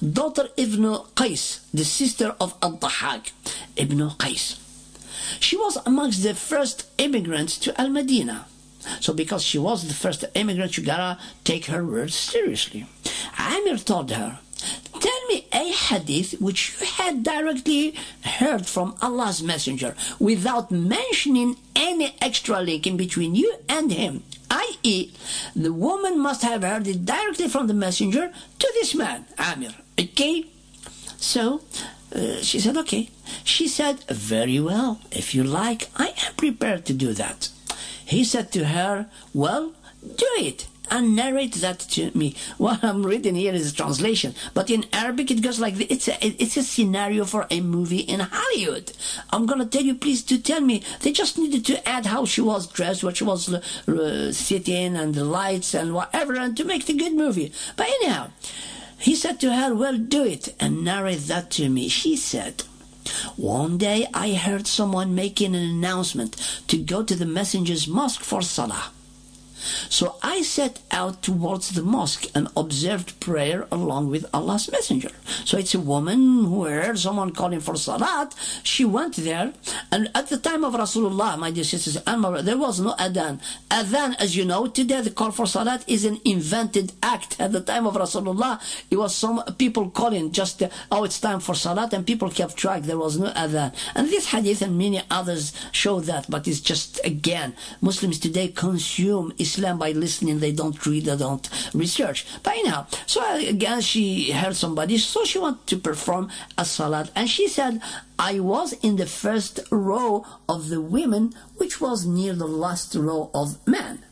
daughter Ibn Qais, the sister of Al-Dahhak, Ibn Qais. She was amongst the first immigrants to Al-Madinah. So because she was the first immigrant, you gotta take her words seriously. Amir told her, Tell me a hadith which you had directly heard from Allah's Messenger without mentioning any extra link in between you and him, i.e., the woman must have heard it directly from the Messenger to this man, Amir. Okay? So, uh, she said, okay. She said, very well. If you like, I am prepared to do that. He said to her, well, do it and narrate that to me. What I'm reading here is a translation, but in Arabic it goes like this. It's a, it's a scenario for a movie in Hollywood. I'm gonna tell you, please, to tell me. They just needed to add how she was dressed, what she was uh, sitting, and the lights and whatever, and to make the good movie. But anyhow, he said to her, well, do it and narrate that to me. She said, one day I heard someone making an announcement to go to the messenger's mosque for salah. So I set out towards the mosque and observed prayer along with Allah's Messenger. So it's a woman who heard someone calling for salat. She went there, and at the time of Rasulullah, my dear sisters, there was no adhan. Adhan, as you know, today the call for salat is an invented act. At the time of Rasulullah, it was some people calling just, uh, oh, it's time for salat, and people kept track. There was no adhan. And this hadith and many others show that, but it's just, again, Muslims today consume Islam by listening. They don't read, they don't research. But anyhow, so again, she heard somebody, so she wanted to perform a salat. And she said, I was in the first row of the women, which was near the last row of men.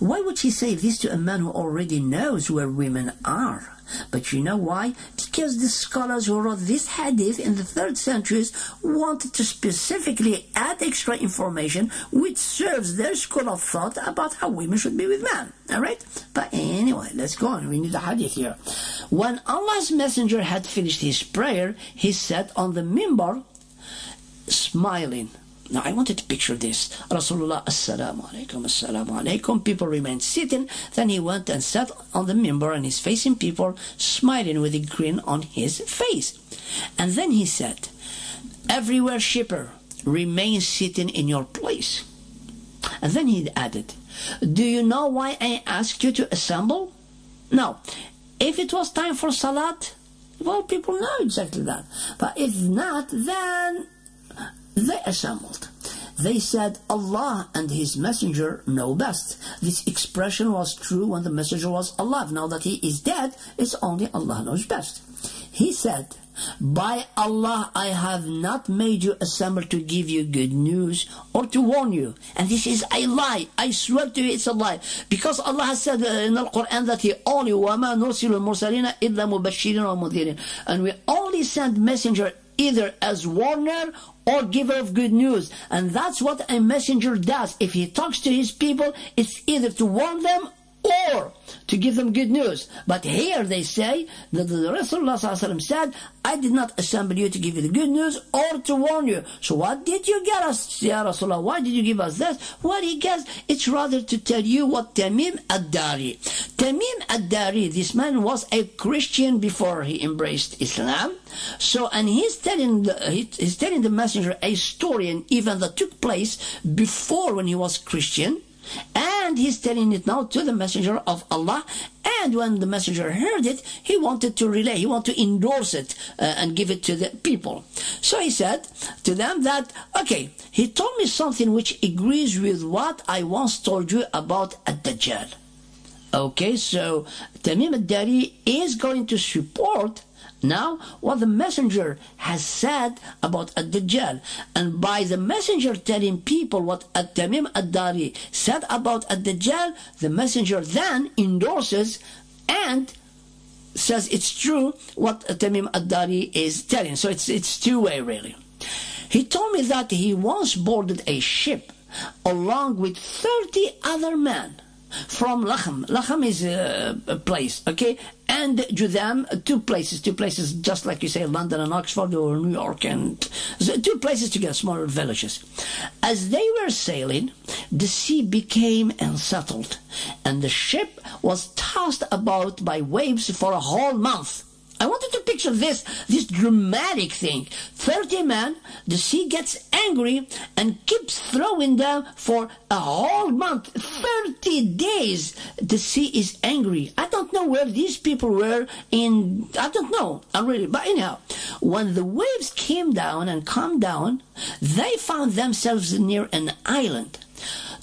Why would she say this to a man who already knows where women are? But you know why? Because the scholars who wrote this hadith in the third centuries wanted to specifically add extra information which serves their school of thought about how women should be with men. Alright? But anyway, let's go on. We need a hadith here. When Allah's messenger had finished his prayer, he sat on the mimbar smiling now I wanted to picture this. Rasulullah, assalamu alaikum, assalamu alaikum. People remained sitting. Then he went and sat on the mimbar and he's facing people, smiling with a grin on his face. And then he said, Every worshipper remain sitting in your place. And then he added, Do you know why I asked you to assemble? Now, if it was time for Salat, well, people know exactly that. But if not, then they assembled. They said, Allah and His Messenger know best. This expression was true when the Messenger was alive. Now that he is dead, it's only Allah knows best. He said, by Allah, I have not made you assemble to give you good news or to warn you. And this is a lie. I swear to you, it's a lie. Because Allah has said uh, in the Quran that He only وَمَا نُرْسِلُ الْمُرْسَلِينَ إِلَّا مُبَشِّرِينَ وَمُذِيرِينَ And we only send messenger either as warner or giver of good news. And that's what a messenger does. If he talks to his people, it's either to warn them or to give them good news. But here they say that the Rasulullah said, I did not assemble you to give you the good news or to warn you. So what did you get us, Ya Rasulullah? Why did you give us this? What he gets, it's rather to tell you what Tamim ad-Dari. Tamim ad-Dari, this man was a Christian before he embraced Islam. So, and he's telling the, he's telling the messenger a story, an event that took place before when he was Christian and he's telling it now to the messenger of Allah. And when the messenger heard it, he wanted to relay, he wanted to endorse it uh, and give it to the people. So he said to them that, okay, he told me something which agrees with what I once told you about Ad-Dajjal. Okay, so Tamim ad-Dari is going to support now, what the messenger has said about Ad-Dajjal, and by the messenger telling people what At-Tamim Ad-Dari said about Ad-Dajjal, the messenger then endorses and says it's true what Tamim Ad-Dari is telling. So it's, it's two-way really. He told me that he once boarded a ship along with 30 other men from Lakhm. Lakhm is a, a, place, okay? And Judham, two places, two places, just like you say, London and Oxford or New York, and two places together, smaller villages. As they were sailing, the sea became unsettled, and the ship was tossed about by waves for a whole month. I wanted to picture this, this dramatic thing. 30 men, the sea gets angry and keeps throwing them for a whole month. 30 days, the sea is angry. I don't know where these people were in, I don't know, I really, but anyhow, when the waves came down and calmed down, they found themselves near an island.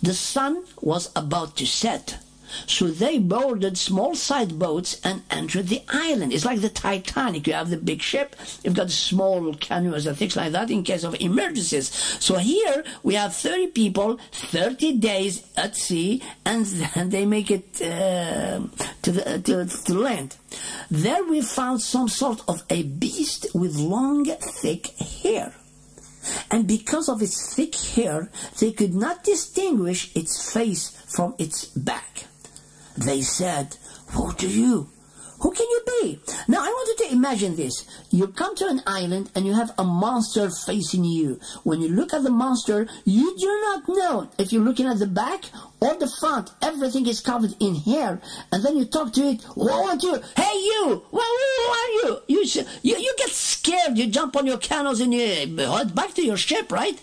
The sun was about to set. So they boarded small side boats and entered the island. It's like the Titanic. You have the big ship, you've got small canoes and things like that in case of emergencies. So here we have 30 people, 30 days at sea, and then they make it uh, to, the, to, to land. There we found some sort of a beast with long, thick hair and because of its thick hair, they could not distinguish its face from its back. They said, Who do you? Who can you be? Now I want you to imagine this. You come to an island and you have a monster facing you. When you look at the monster, you do not know if you're looking at the back or the front. Everything is covered in hair. And then you talk to it. Who are you? Hey you! Well, who are you? You, you, you get scared. You jump on your canoes and you uh, head back to your ship, right?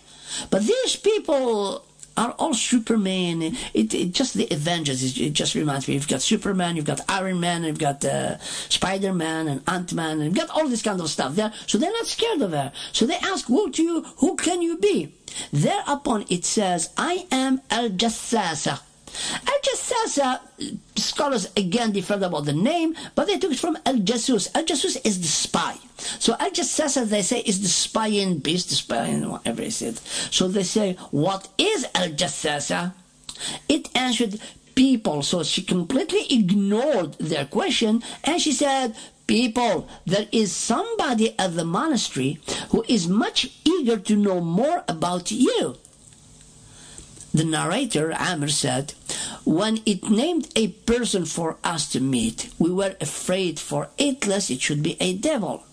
But these people are all Superman. It, it just the Avengers. It, just reminds me. You've got Superman, you've got Iron Man, you've got uh, Spider Man and Ant Man, and you've got all this kind of stuff there. So they're not scared of her. So they ask, "Who to you? Who can you be?" Thereupon it says, "I am Al Jassasa." Al Jassasa, uh, scholars again differ about the name, but they took it from Al Jasus. Al Jasus is the spy. So Al Jassasa, they say, is the spying beast, the spying whatever is it. So they say, what is Al Jassasa? It answered people. So she completely ignored their question and she said, People, there is somebody at the monastery who is much eager to know more about you. The narrator, Amr, said, When it named a person for us to meet, we were afraid for it lest it should be a devil.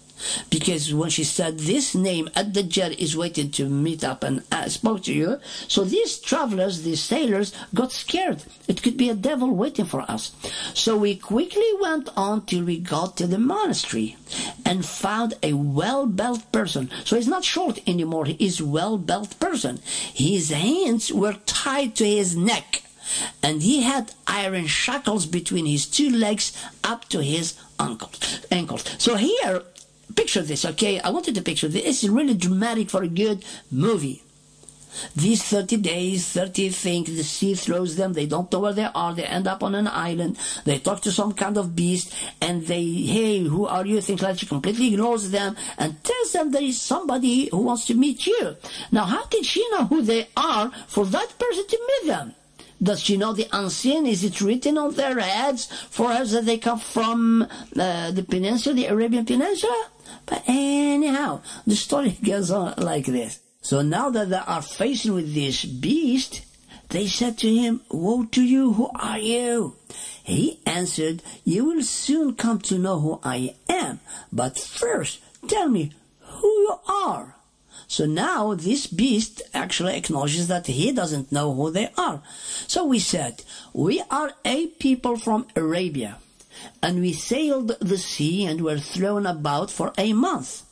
Because when she said this name at the jet is waiting to meet up and uh, spoke to you, so these travelers, these sailors, got scared. It could be a devil waiting for us. So we quickly went on till we got to the monastery and found a well-built person. So he's not short anymore. He is well-built person. His hands were tied to his neck and he had iron shackles between his two legs up to his ankles. ankles. So here picture this, okay? I wanted to picture this. It's really dramatic for a good movie. These 30 days, 30 things, the sea throws them, they don't know where they are, they end up on an island, they talk to some kind of beast, and they, hey, who are you? Things like she completely ignores them and tells them there is somebody who wants to meet you. Now, how did she know who they are for that person to meet them? Does she know the unseen? Is it written on their heads for us that they come from uh, the peninsula, the Arabian Peninsula? But anyhow, the story goes on like this. So now that they are facing with this beast, they said to him, Woe to you, who are you? He answered, You will soon come to know who I am, but first tell me who you are. So now this beast actually acknowledges that he doesn't know who they are. So we said, We are a people from Arabia and we sailed the sea and were thrown about for a month.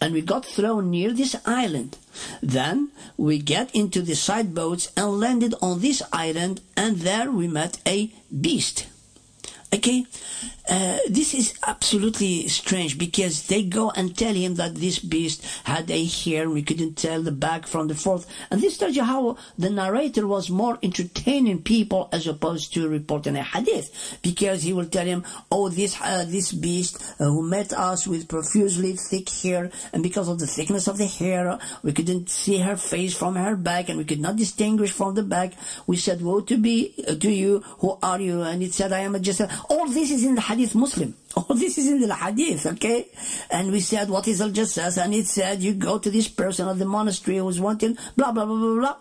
And we got thrown near this island. Then we get into the side boats and landed on this island, and there we met a beast. Okay, uh, this is absolutely strange because they go and tell him that this beast had a hair, we couldn't tell the back from the forth. And this tells you how the narrator was more entertaining people as opposed to reporting a hadith. Because he will tell him, oh, this, uh, this beast uh, who met us with profusely thick hair, and because of the thickness of the hair, we couldn't see her face from her back, and we could not distinguish from the back. We said, woe to be, uh, to you, who are you? And it said, I am a just, all this is in the Hadith Muslim. All this is in the Hadith, okay? And we said, what is Al-Jassas? And it said, you go to this person at the monastery who's wanting, blah, blah, blah, blah, blah.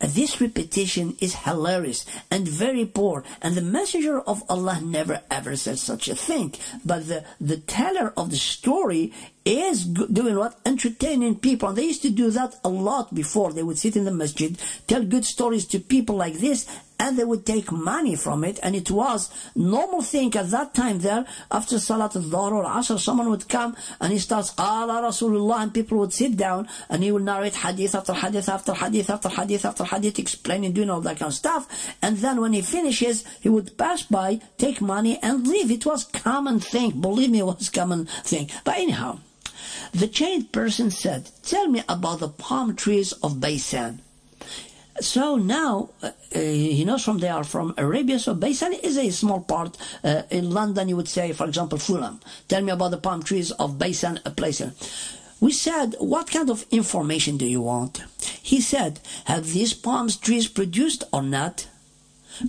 This repetition is hilarious and very poor, and the messenger of Allah never ever said such a thing. But the, the teller of the story is doing what? Entertaining people. And they used to do that a lot before. They would sit in the masjid, tell good stories to people like this, and they would take money from it. And it was normal thing at that time there, after Salat al-Dhuhr or Asr, someone would come and he starts, Qala Rasulullah, and people would sit down and he would narrate hadith after hadith after hadith after hadith after hadith, explaining, doing all that kind of stuff. And then when he finishes, he would pass by, take money and leave. It was common thing. Believe me, it was common thing. But anyhow, the chained person said, Tell me about the palm trees of Baysan. So now uh, he knows from they are from Arabia. So Baysan is a small part uh, in London. You would say, for example, Fulham. Tell me about the palm trees of Baysan, a place. We said, what kind of information do you want? He said, have these palm trees produced or not?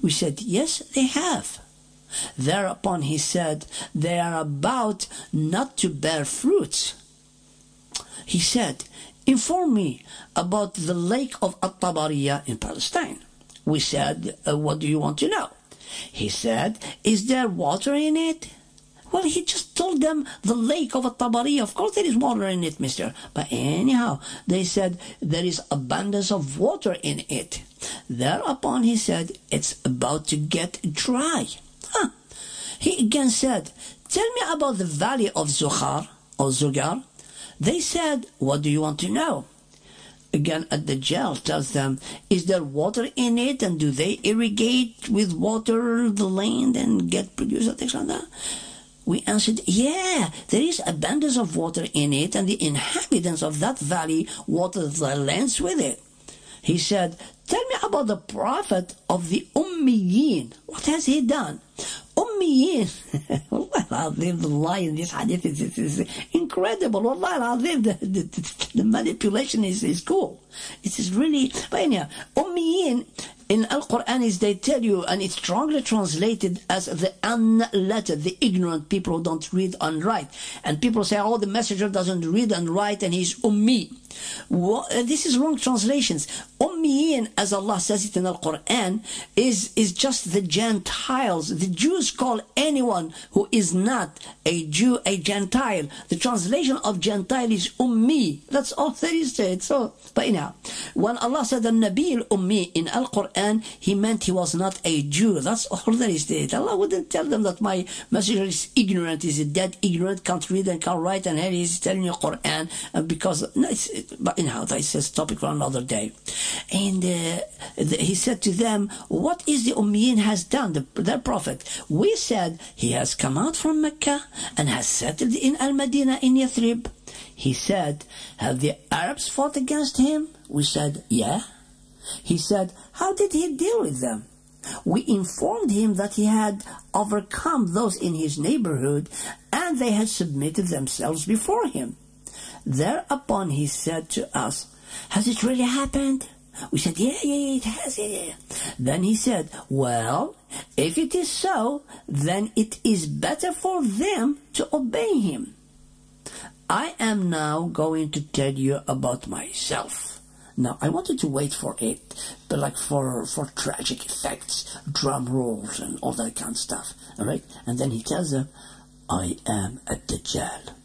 We said, yes, they have. Thereupon he said, they are about not to bear fruits. He said, inform me about the lake of At-Tabariya in Palestine. We said, uh, what do you want to know? He said, is there water in it? Well, he just told them the lake of At-Tabariya. Of course there is water in it, mister. But anyhow, they said there is abundance of water in it. Thereupon he said, it's about to get dry. Huh. He again said, tell me about the valley of Zukhar or Zugar. They said, What do you want to know? Again, Ad-Dajjal tells them, Is there water in it? And do they irrigate with water the land and get produce and things like that? We answered, Yeah, there is abundance of water in it, and the inhabitants of that valley water the lands with it. He said, Tell me about the prophet of the Ummiyin. What has he done? Ummiyin. the lie in this hadith is, is, is incredible. Wallah the, the, the manipulation is, is cool. It is really, but anyhow, Ummiyin in Al-Quran is they tell you, and it's strongly translated as the unlettered, the ignorant people who don't read and write. And people say, oh, the messenger doesn't read and write and he's ummi. Uh, this is wrong translations. Ummiyin, as Allah says it in Al-Quran, is, is just the Gentiles. The Jews call anyone who is not a Jew a Gentile. The translation of Gentile is ummi. That's all there is to it. So, but anyhow, when Allah said the Nabi ummi in Al-Quran, He meant he was not a Jew. That's all there is to it. Allah wouldn't tell them that my messenger is ignorant, is a dead ignorant, can't read and can't write, and here he's telling you Quran uh, because no, it's, but anyhow, that's a topic for another day. And uh, the, he said to them, What is the Ummiyin has done, the, their prophet? We said, He has come out from Mecca and has settled in Al Madinah in Yathrib. He said, Have the Arabs fought against him? We said, Yeah. He said, How did he deal with them? We informed him that he had overcome those in his neighborhood and they had submitted themselves before him. Thereupon he said to us, Has it really happened? We said, Yeah, yeah, yeah, it has, yeah, yeah. Then he said, Well, if it is so, then it is better for them to obey him. I am now going to tell you about myself. Now, I wanted to wait for it, but like for, for tragic effects, drum rolls and all that kind of stuff. All right? And then he tells them, I am a Dajjal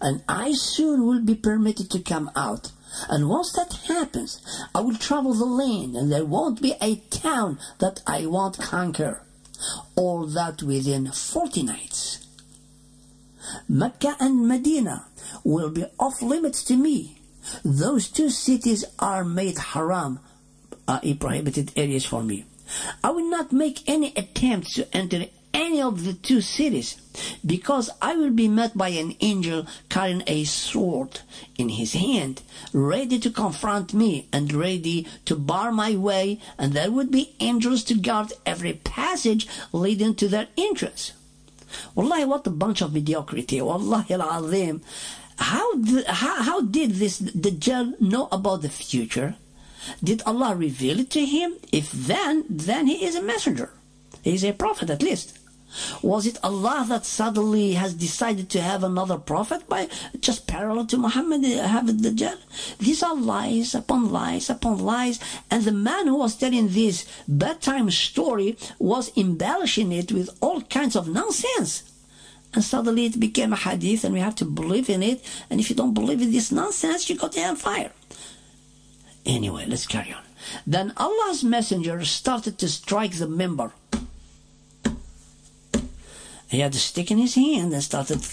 and I soon will be permitted to come out. And once that happens, I will travel the land, and there won't be a town that I won't conquer. All that within 40 nights. Mecca and Medina will be off limits to me. Those two cities are made haram, uh, i.e. prohibited areas for me. I will not make any attempts to enter any of the two cities, because I will be met by an angel carrying a sword in his hand, ready to confront me and ready to bar my way, and there would be angels to guard every passage leading to their entrance. Wallahi, what a bunch of mediocrity. Wallahi al-azim. How, how, how did this Dajjal know about the future? Did Allah reveal it to him? If then, then he is a messenger. He is a prophet at least. Was it Allah that suddenly has decided to have another prophet by just parallel to Muhammad uh, have the Dajjal? These are lies upon lies upon lies, and the man who was telling this bedtime story was embellishing it with all kinds of nonsense. And suddenly it became a hadith, and we have to believe in it. And if you don't believe in this nonsense, you go to hellfire. Anyway, let's carry on. Then Allah's messenger started to strike the mimbar. He had a stick in his hand and started.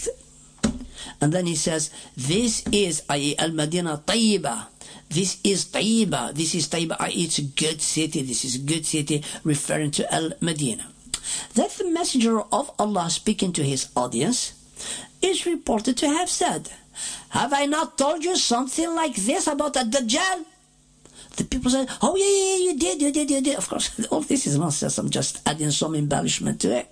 And then he says, This is Al Madinah Tayyiba. This is Tayyiba. This is Tayyiba. It's a good city. This is a good city, referring to Al Madinah. That the messenger of Allah speaking to his audience is reported to have said, Have I not told you something like this about a Dajjal? The people said, Oh, yeah, yeah, you did, you did, you did. Of course, all this is nonsense. I'm just adding some embellishment to it.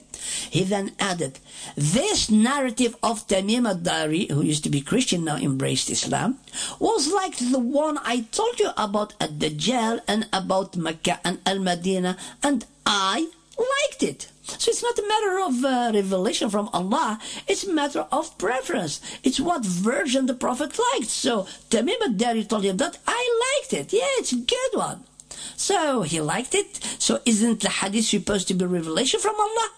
He then added, This narrative of Tamim ad-Dari, who used to be Christian, now embraced Islam, was like the one I told you about Ad-Dajjal and about Mecca and Al-Madinah, and I liked it. So it's not a matter of uh, revelation from Allah. It's a matter of preference. It's what version the Prophet liked. So Tamim ad-Dari told him that I liked it. Yeah, it's a good one. So he liked it. So isn't the hadith supposed to be revelation from Allah?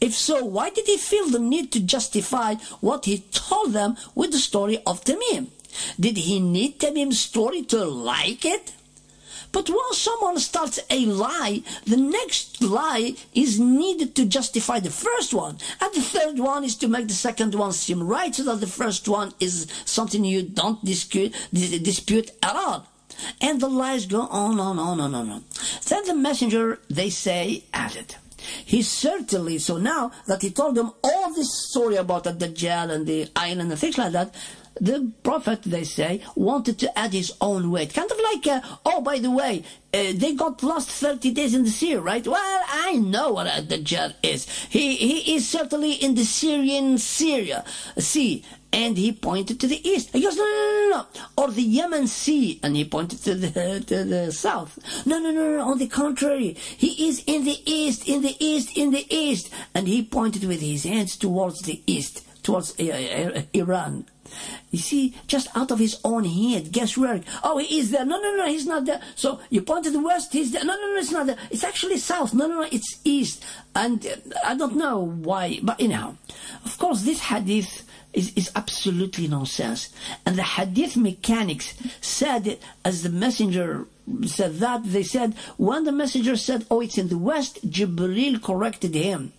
If so, why did he feel the need to justify what he told them with the story of Tamim? Did he need Tamim's story to like it? But once someone starts a lie, the next lie is needed to justify the first one. And the third one is to make the second one seem right so that the first one is something you don't dispute, dispute at all. And the lies go on, on, on, on, on, on. Then the messenger, they say, added. He certainly, so now that he told them all this story about the Dajjal and the island and things like that, the prophet, they say, wanted to add his own weight. Kind of like, uh, oh, by the way, uh, they got lost 30 days in the sea, right? Well, I know what Dajjal is. He, he is certainly in the Syrian Syria Sea. And he pointed to the east. He goes, no, no, no, no. Or the Yemen Sea. And he pointed to the, to the south. No, no, no, no. On the contrary. He is in the east, in the east, in the east. And he pointed with his hands towards the east, towards uh, uh, Iran. You see, just out of his own head, guesswork. Oh, he is there. No, no, no, he's not there. So you point to the west, he's there. No, no, no, it's not there. It's actually south. No, no, no, it's east. And uh, I don't know why, but anyhow, of course, this hadith is, is absolutely nonsense. And the hadith mechanics said, as the messenger said that, they said, when the messenger said, oh, it's in the west, Jibril corrected him.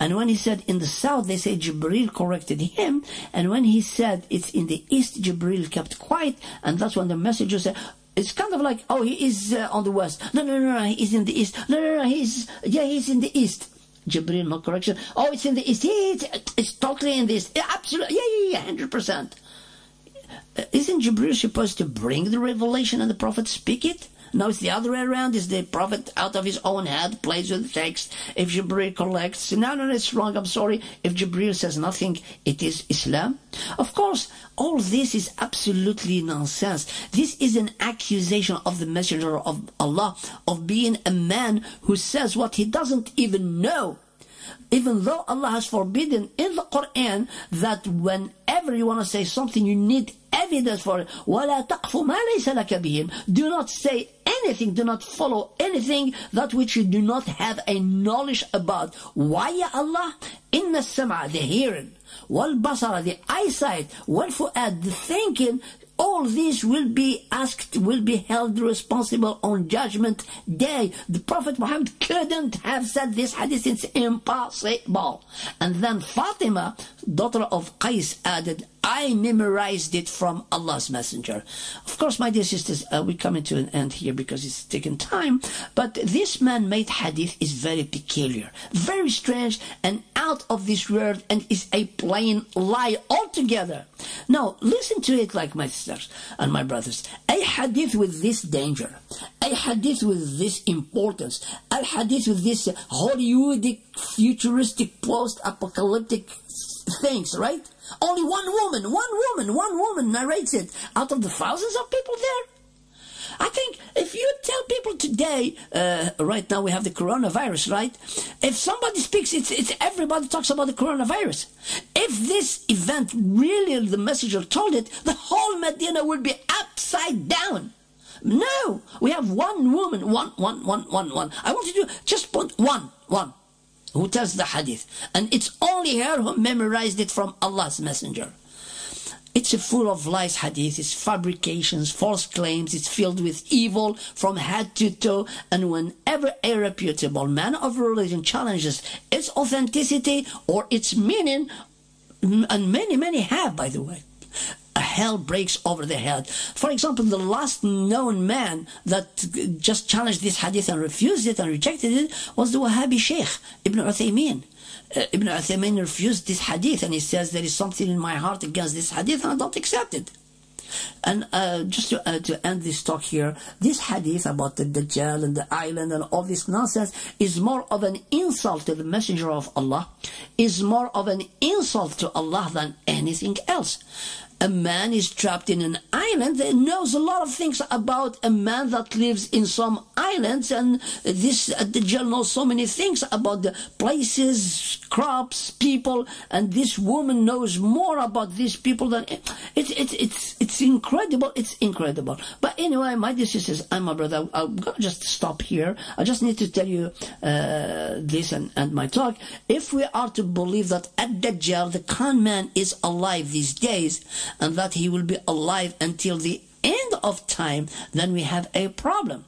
And when he said in the south, they say Jibril corrected him. And when he said it's in the east, Jibril kept quiet. And that's when the messenger said, it's kind of like, oh, he is uh, on the west. No, no, no, no, he's in the east. No, no, no, he's, yeah, he's in the east. Jibril, no correction. Oh, it's in the. Yeah, it's, it's totally in this. Absolutely. Yeah, yeah, yeah, 100%. Uh, isn't Jibril supposed to bring the revelation and the prophet speak it? No, it's the other way around. Is the prophet out of his own head plays with the text? If Jibril collects, no, no, it's wrong. I'm sorry. If Jibril says nothing, it is Islam. Of course, all this is absolutely nonsense. This is an accusation of the Messenger of Allah of being a man who says what he doesn't even know even though Allah has forbidden in the Quran that whenever you want to say something, you need evidence for it. وَلَا تَقْفُ مَا لَيْسَ لَكَ بِهِمْ Do not say anything, do not follow anything that which you do not have a knowledge about. Why, ya Allah? إِنَّ السَّمْعَ The hearing. والبصر the eyesight والفؤاد the thinking all these will be asked, will be held responsible on judgment day. The Prophet Muhammad couldn't have said this hadith, it's impossible. And then Fatima, daughter of Qais, added, I memorized it from Allah's Messenger. Of course, my dear sisters, uh, we're coming to an end here because it's taking time, but this man-made hadith is very peculiar, very strange, and out of this world, and is a plain lie altogether. Now, listen to it like my sisters and my brothers. A hadith with this danger, a hadith with this importance, a hadith with this Hollywoodic, futuristic, post-apocalyptic things, right? Only one woman, one woman, one woman narrates it out of the thousands of people there. I think if you tell people today, uh, right now we have the coronavirus, right? If somebody speaks, it's, it's everybody talks about the coronavirus. If this event really the messenger told it, the whole Medina would be upside down. No, we have one woman, one, one, one, one, one. I want you to just put one, one who tells the hadith. And it's only her who memorized it from Allah's messenger. It's full of lies, hadith. It's fabrications, false claims. It's filled with evil from head to toe. And whenever a reputable man of religion challenges its authenticity or its meaning, and many, many have, by the way, hell breaks over their head. For example, the last known man that just challenged this hadith and refused it and rejected it was the Wahhabi Sheikh, Ibn Uthaymeen. Uh, Ibn Uthaymeen refused this hadith and he says there is something in my heart against this hadith and I don't accept it. And uh, just to, uh, to end this talk here, this hadith about the Dajjal and the island and all this nonsense is more of an insult to the Messenger of Allah, is more of an insult to Allah than anything else a man is trapped in an island. That knows a lot of things about a man that lives in some islands and this uh, Dajjal knows so many things about the places crops people and this woman knows more about these people than it's it's it's it's incredible it's incredible. But anyway my dear sisters and my brother I'm gonna just stop here. I just need to tell you uh, this and, and my talk. If we are to believe that Ad-Dajjal the con man is alive these days and that he will be alive until the end of time, then we have a problem.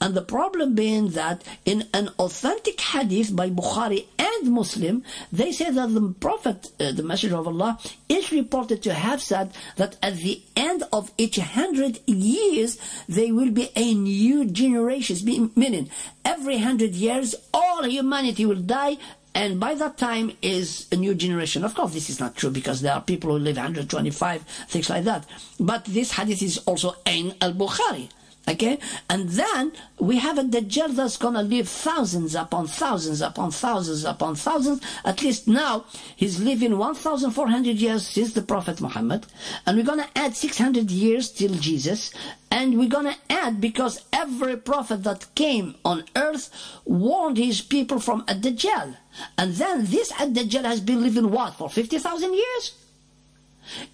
And the problem being that in an authentic hadith by Bukhari and Muslim, they say that the Prophet, uh, the Messenger of Allah, is reported to have said that at the end of each hundred years, there will be a new generation, meaning every hundred years, all humanity will die and by that time is a new generation. Of course, this is not true because there are people who live 125, things like that. But this hadith is also in al-Bukhari. Okay? And then we have a Dajjal that's going to live thousands upon thousands upon thousands upon thousands. At least now, he's living 1,400 years since the Prophet Muhammad. And we're going to add 600 years till Jesus. And we're going to add because every prophet that came on earth warned his people from a Dajjal. And then this Ad-Dajjal has been living what, for 50,000 years?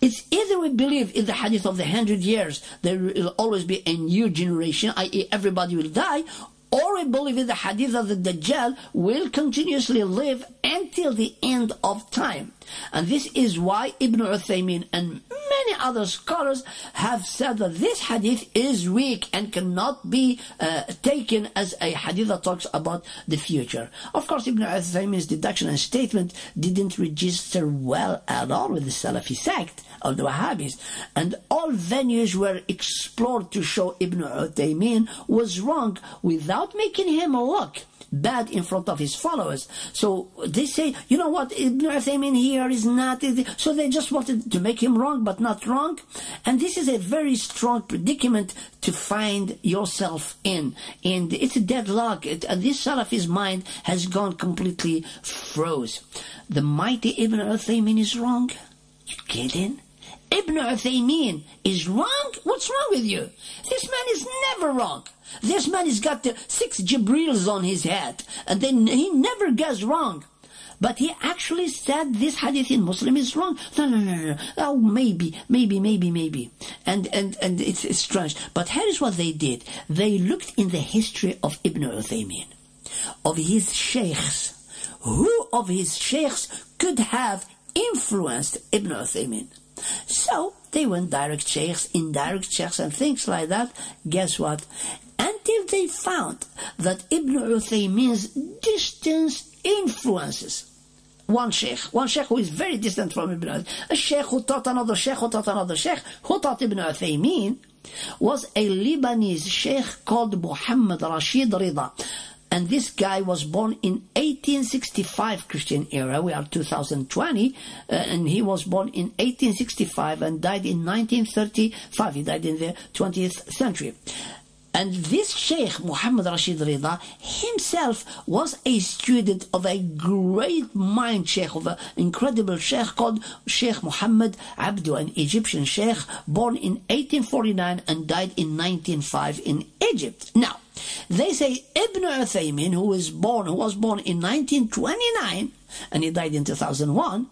It's either we believe in the hadith of the hundred years, there will always be a new generation, i.e. everybody will die, or we believe in the hadith of the Dajjal will continuously live until the end of time. And this is why Ibn Uthaymeen and other scholars have said that this hadith is weak and cannot be uh, taken as a hadith that talks about the future. Of course, Ibn Uthaymeen's deduction and statement didn't register well at all with the Salafi sect of the Wahhabis. And all venues were explored to show Ibn Uthaymeen was wrong without making him look bad in front of his followers. So they say, you know what, Ibn Uthaymeen here is not, so they just wanted to make him wrong, but not wrong. And this is a very strong predicament to find yourself in. And it's a deadlock. It, and this Salafi's mind has gone completely froze. The mighty Ibn Uthaymeen is wrong. You kidding? Ibn Uthaymeen is wrong? What's wrong with you? This man is never wrong. This man has got six Jibrils on his head, and then he never goes wrong. But he actually said this hadith in Muslim is wrong. No, no, no, no. Oh, maybe, maybe, maybe, maybe. And, and, and it's, it's strange. But here is what they did. They looked in the history of Ibn Uthaymeen, of his sheikhs. Who of his sheikhs could have influenced Ibn Uthaymeen? So they went direct sheikhs, indirect sheikhs, and things like that. Guess what? Until they found that Ibn Uthaymeen's distance influences one sheikh, one sheikh who is very distant from Ibn Uthaymeen, a sheikh who taught another sheikh, who taught another sheikh, who taught Ibn Uthaymeen, was a Lebanese sheikh called Muhammad Rashid Rida. And this guy was born in 1865 Christian era. We are 2020, uh, and he was born in 1865 and died in 1935. He died in the 20th century. And this Sheikh Muhammad Rashid Rida himself was a student of a great mind Sheikh, of an incredible Sheikh called Sheikh Muhammad Abdu, an Egyptian Sheikh born in 1849 and died in 1905 in Egypt. Now, they say Ibn Uthaymeen, who was born, who was born in 1929, and he died in 2001,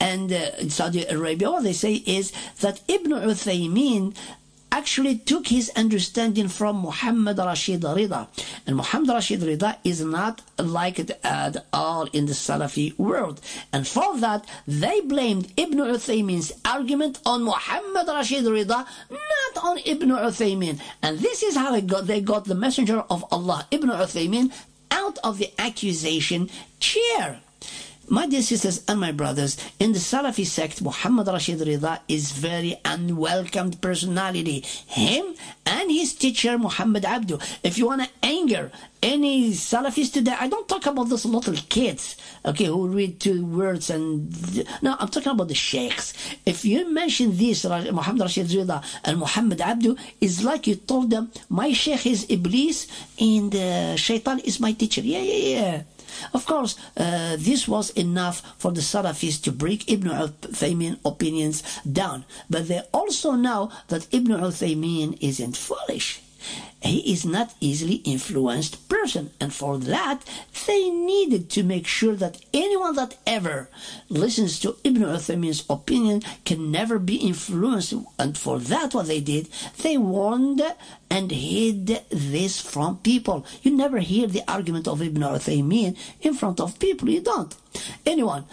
and uh, Saudi Arabia, what they say is that Ibn Uthaymeen actually took his understanding from Muhammad Rashid Rida. And Muhammad Rashid Rida is not liked at uh, all in the Salafi world. And for that, they blamed Ibn Uthaymin's argument on Muhammad Rashid Rida, not on Ibn Uthaymin. And this is how got, they got the messenger of Allah, Ibn Uthaymin, out of the accusation chair. My dear sisters and my brothers, in the Salafi sect, Muhammad Rashid Rida is very unwelcomed personality. Him and his teacher Muhammad Abdu. If you want to anger any Salafis today, I don't talk about those little kids, okay, who read two words and no, I'm talking about the sheikhs. If you mention this, Muhammad Rashid Rida and Muhammad Abdu, is like you told them, my sheikh is Iblis and uh, Shaitan is my teacher. Yeah, yeah, yeah. Of course, uh, this was enough for the Salafis to break Ibn Uthaymin opinions down. But they also know that Ibn Uthaymin isn't foolish he is not easily influenced person and for that they needed to make sure that anyone that ever listens to ibn uthaymin's opinion can never be influenced and for that what they did they warned and hid this from people. You never hear the argument of ibn uthaymin in front of people. You don't. Anyone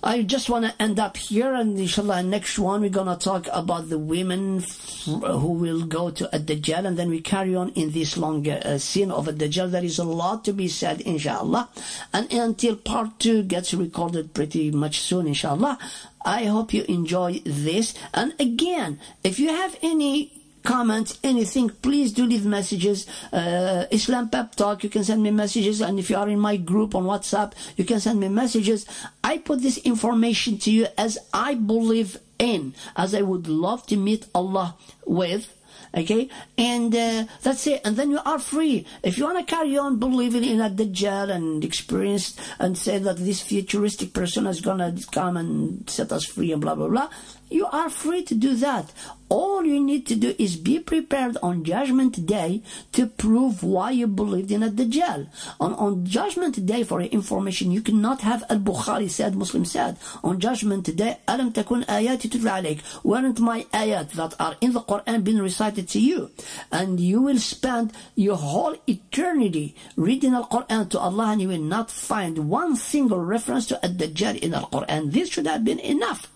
I just want to end up here, and inshallah, next one we're gonna talk about the women who will go to Ad-Dajjal, and then we carry on in this long uh, scene of Ad-Dajjal. There is a lot to be said, inshallah, and until part two gets recorded pretty much soon, inshallah. I hope you enjoy this, and again, if you have any comments, anything, please do leave messages. Uh, Islam Pep Talk, you can send me messages. And if you are in my group on WhatsApp, you can send me messages. I put this information to you as I believe in, as I would love to meet Allah with okay and uh, that's it and then you are free if you want to carry on believing in a Dajjal and experience and say that this futuristic person is gonna come and set us free and blah blah blah you are free to do that. All you need to do is be prepared on Judgment Day to prove why you believed in a Dajjal. On, on Judgment Day, for your information, you cannot have Al-Bukhari said, Muslim said. On Judgment Day, أَلَمْ تَكُنْ آيَاتِ تُتْلَى عَلَيْكَ Weren't my ayat that are in the Quran being recited to you? And you will spend your whole eternity reading Al-Quran to Allah and you will not find one single reference to a Dajjal in Al-Quran. This should have been enough.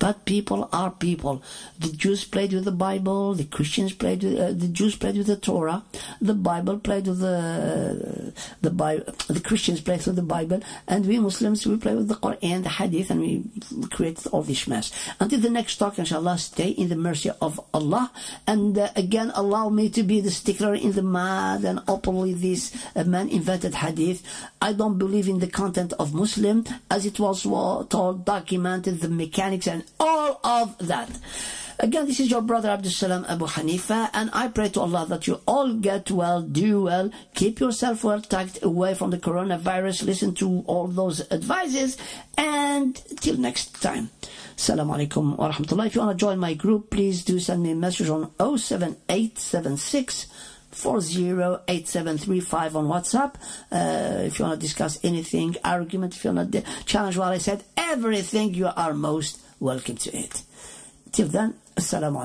But people are people. The Jews played with the Bible. The Christians played with, uh, the Jews played with the Torah. The Bible played with the the Bible. The Christians played with the Bible, and we Muslims we play with the Quran, the Hadith, and we create all this mess. Until the next talk, inshallah, stay in the mercy of Allah, and uh, again allow me to be the stickler in the mud and openly this uh, man invented Hadith. I don't believe in the content of Muslim as it was told, documented, the mechanics and all of that. Again, this is your brother Abdul Salam Abu Hanifa, and I pray to Allah that you all get well, do well, keep yourself well tucked away from the coronavirus, listen to all those advices, and till next time. Assalamu alaikum wa rahmatullah. If you want to join my group, please do send me a message on 07876 408735 on WhatsApp. Uh, if you want to discuss anything, argument, if you want to challenge what I said, everything, you are most welcome to it. Till then, Assalamu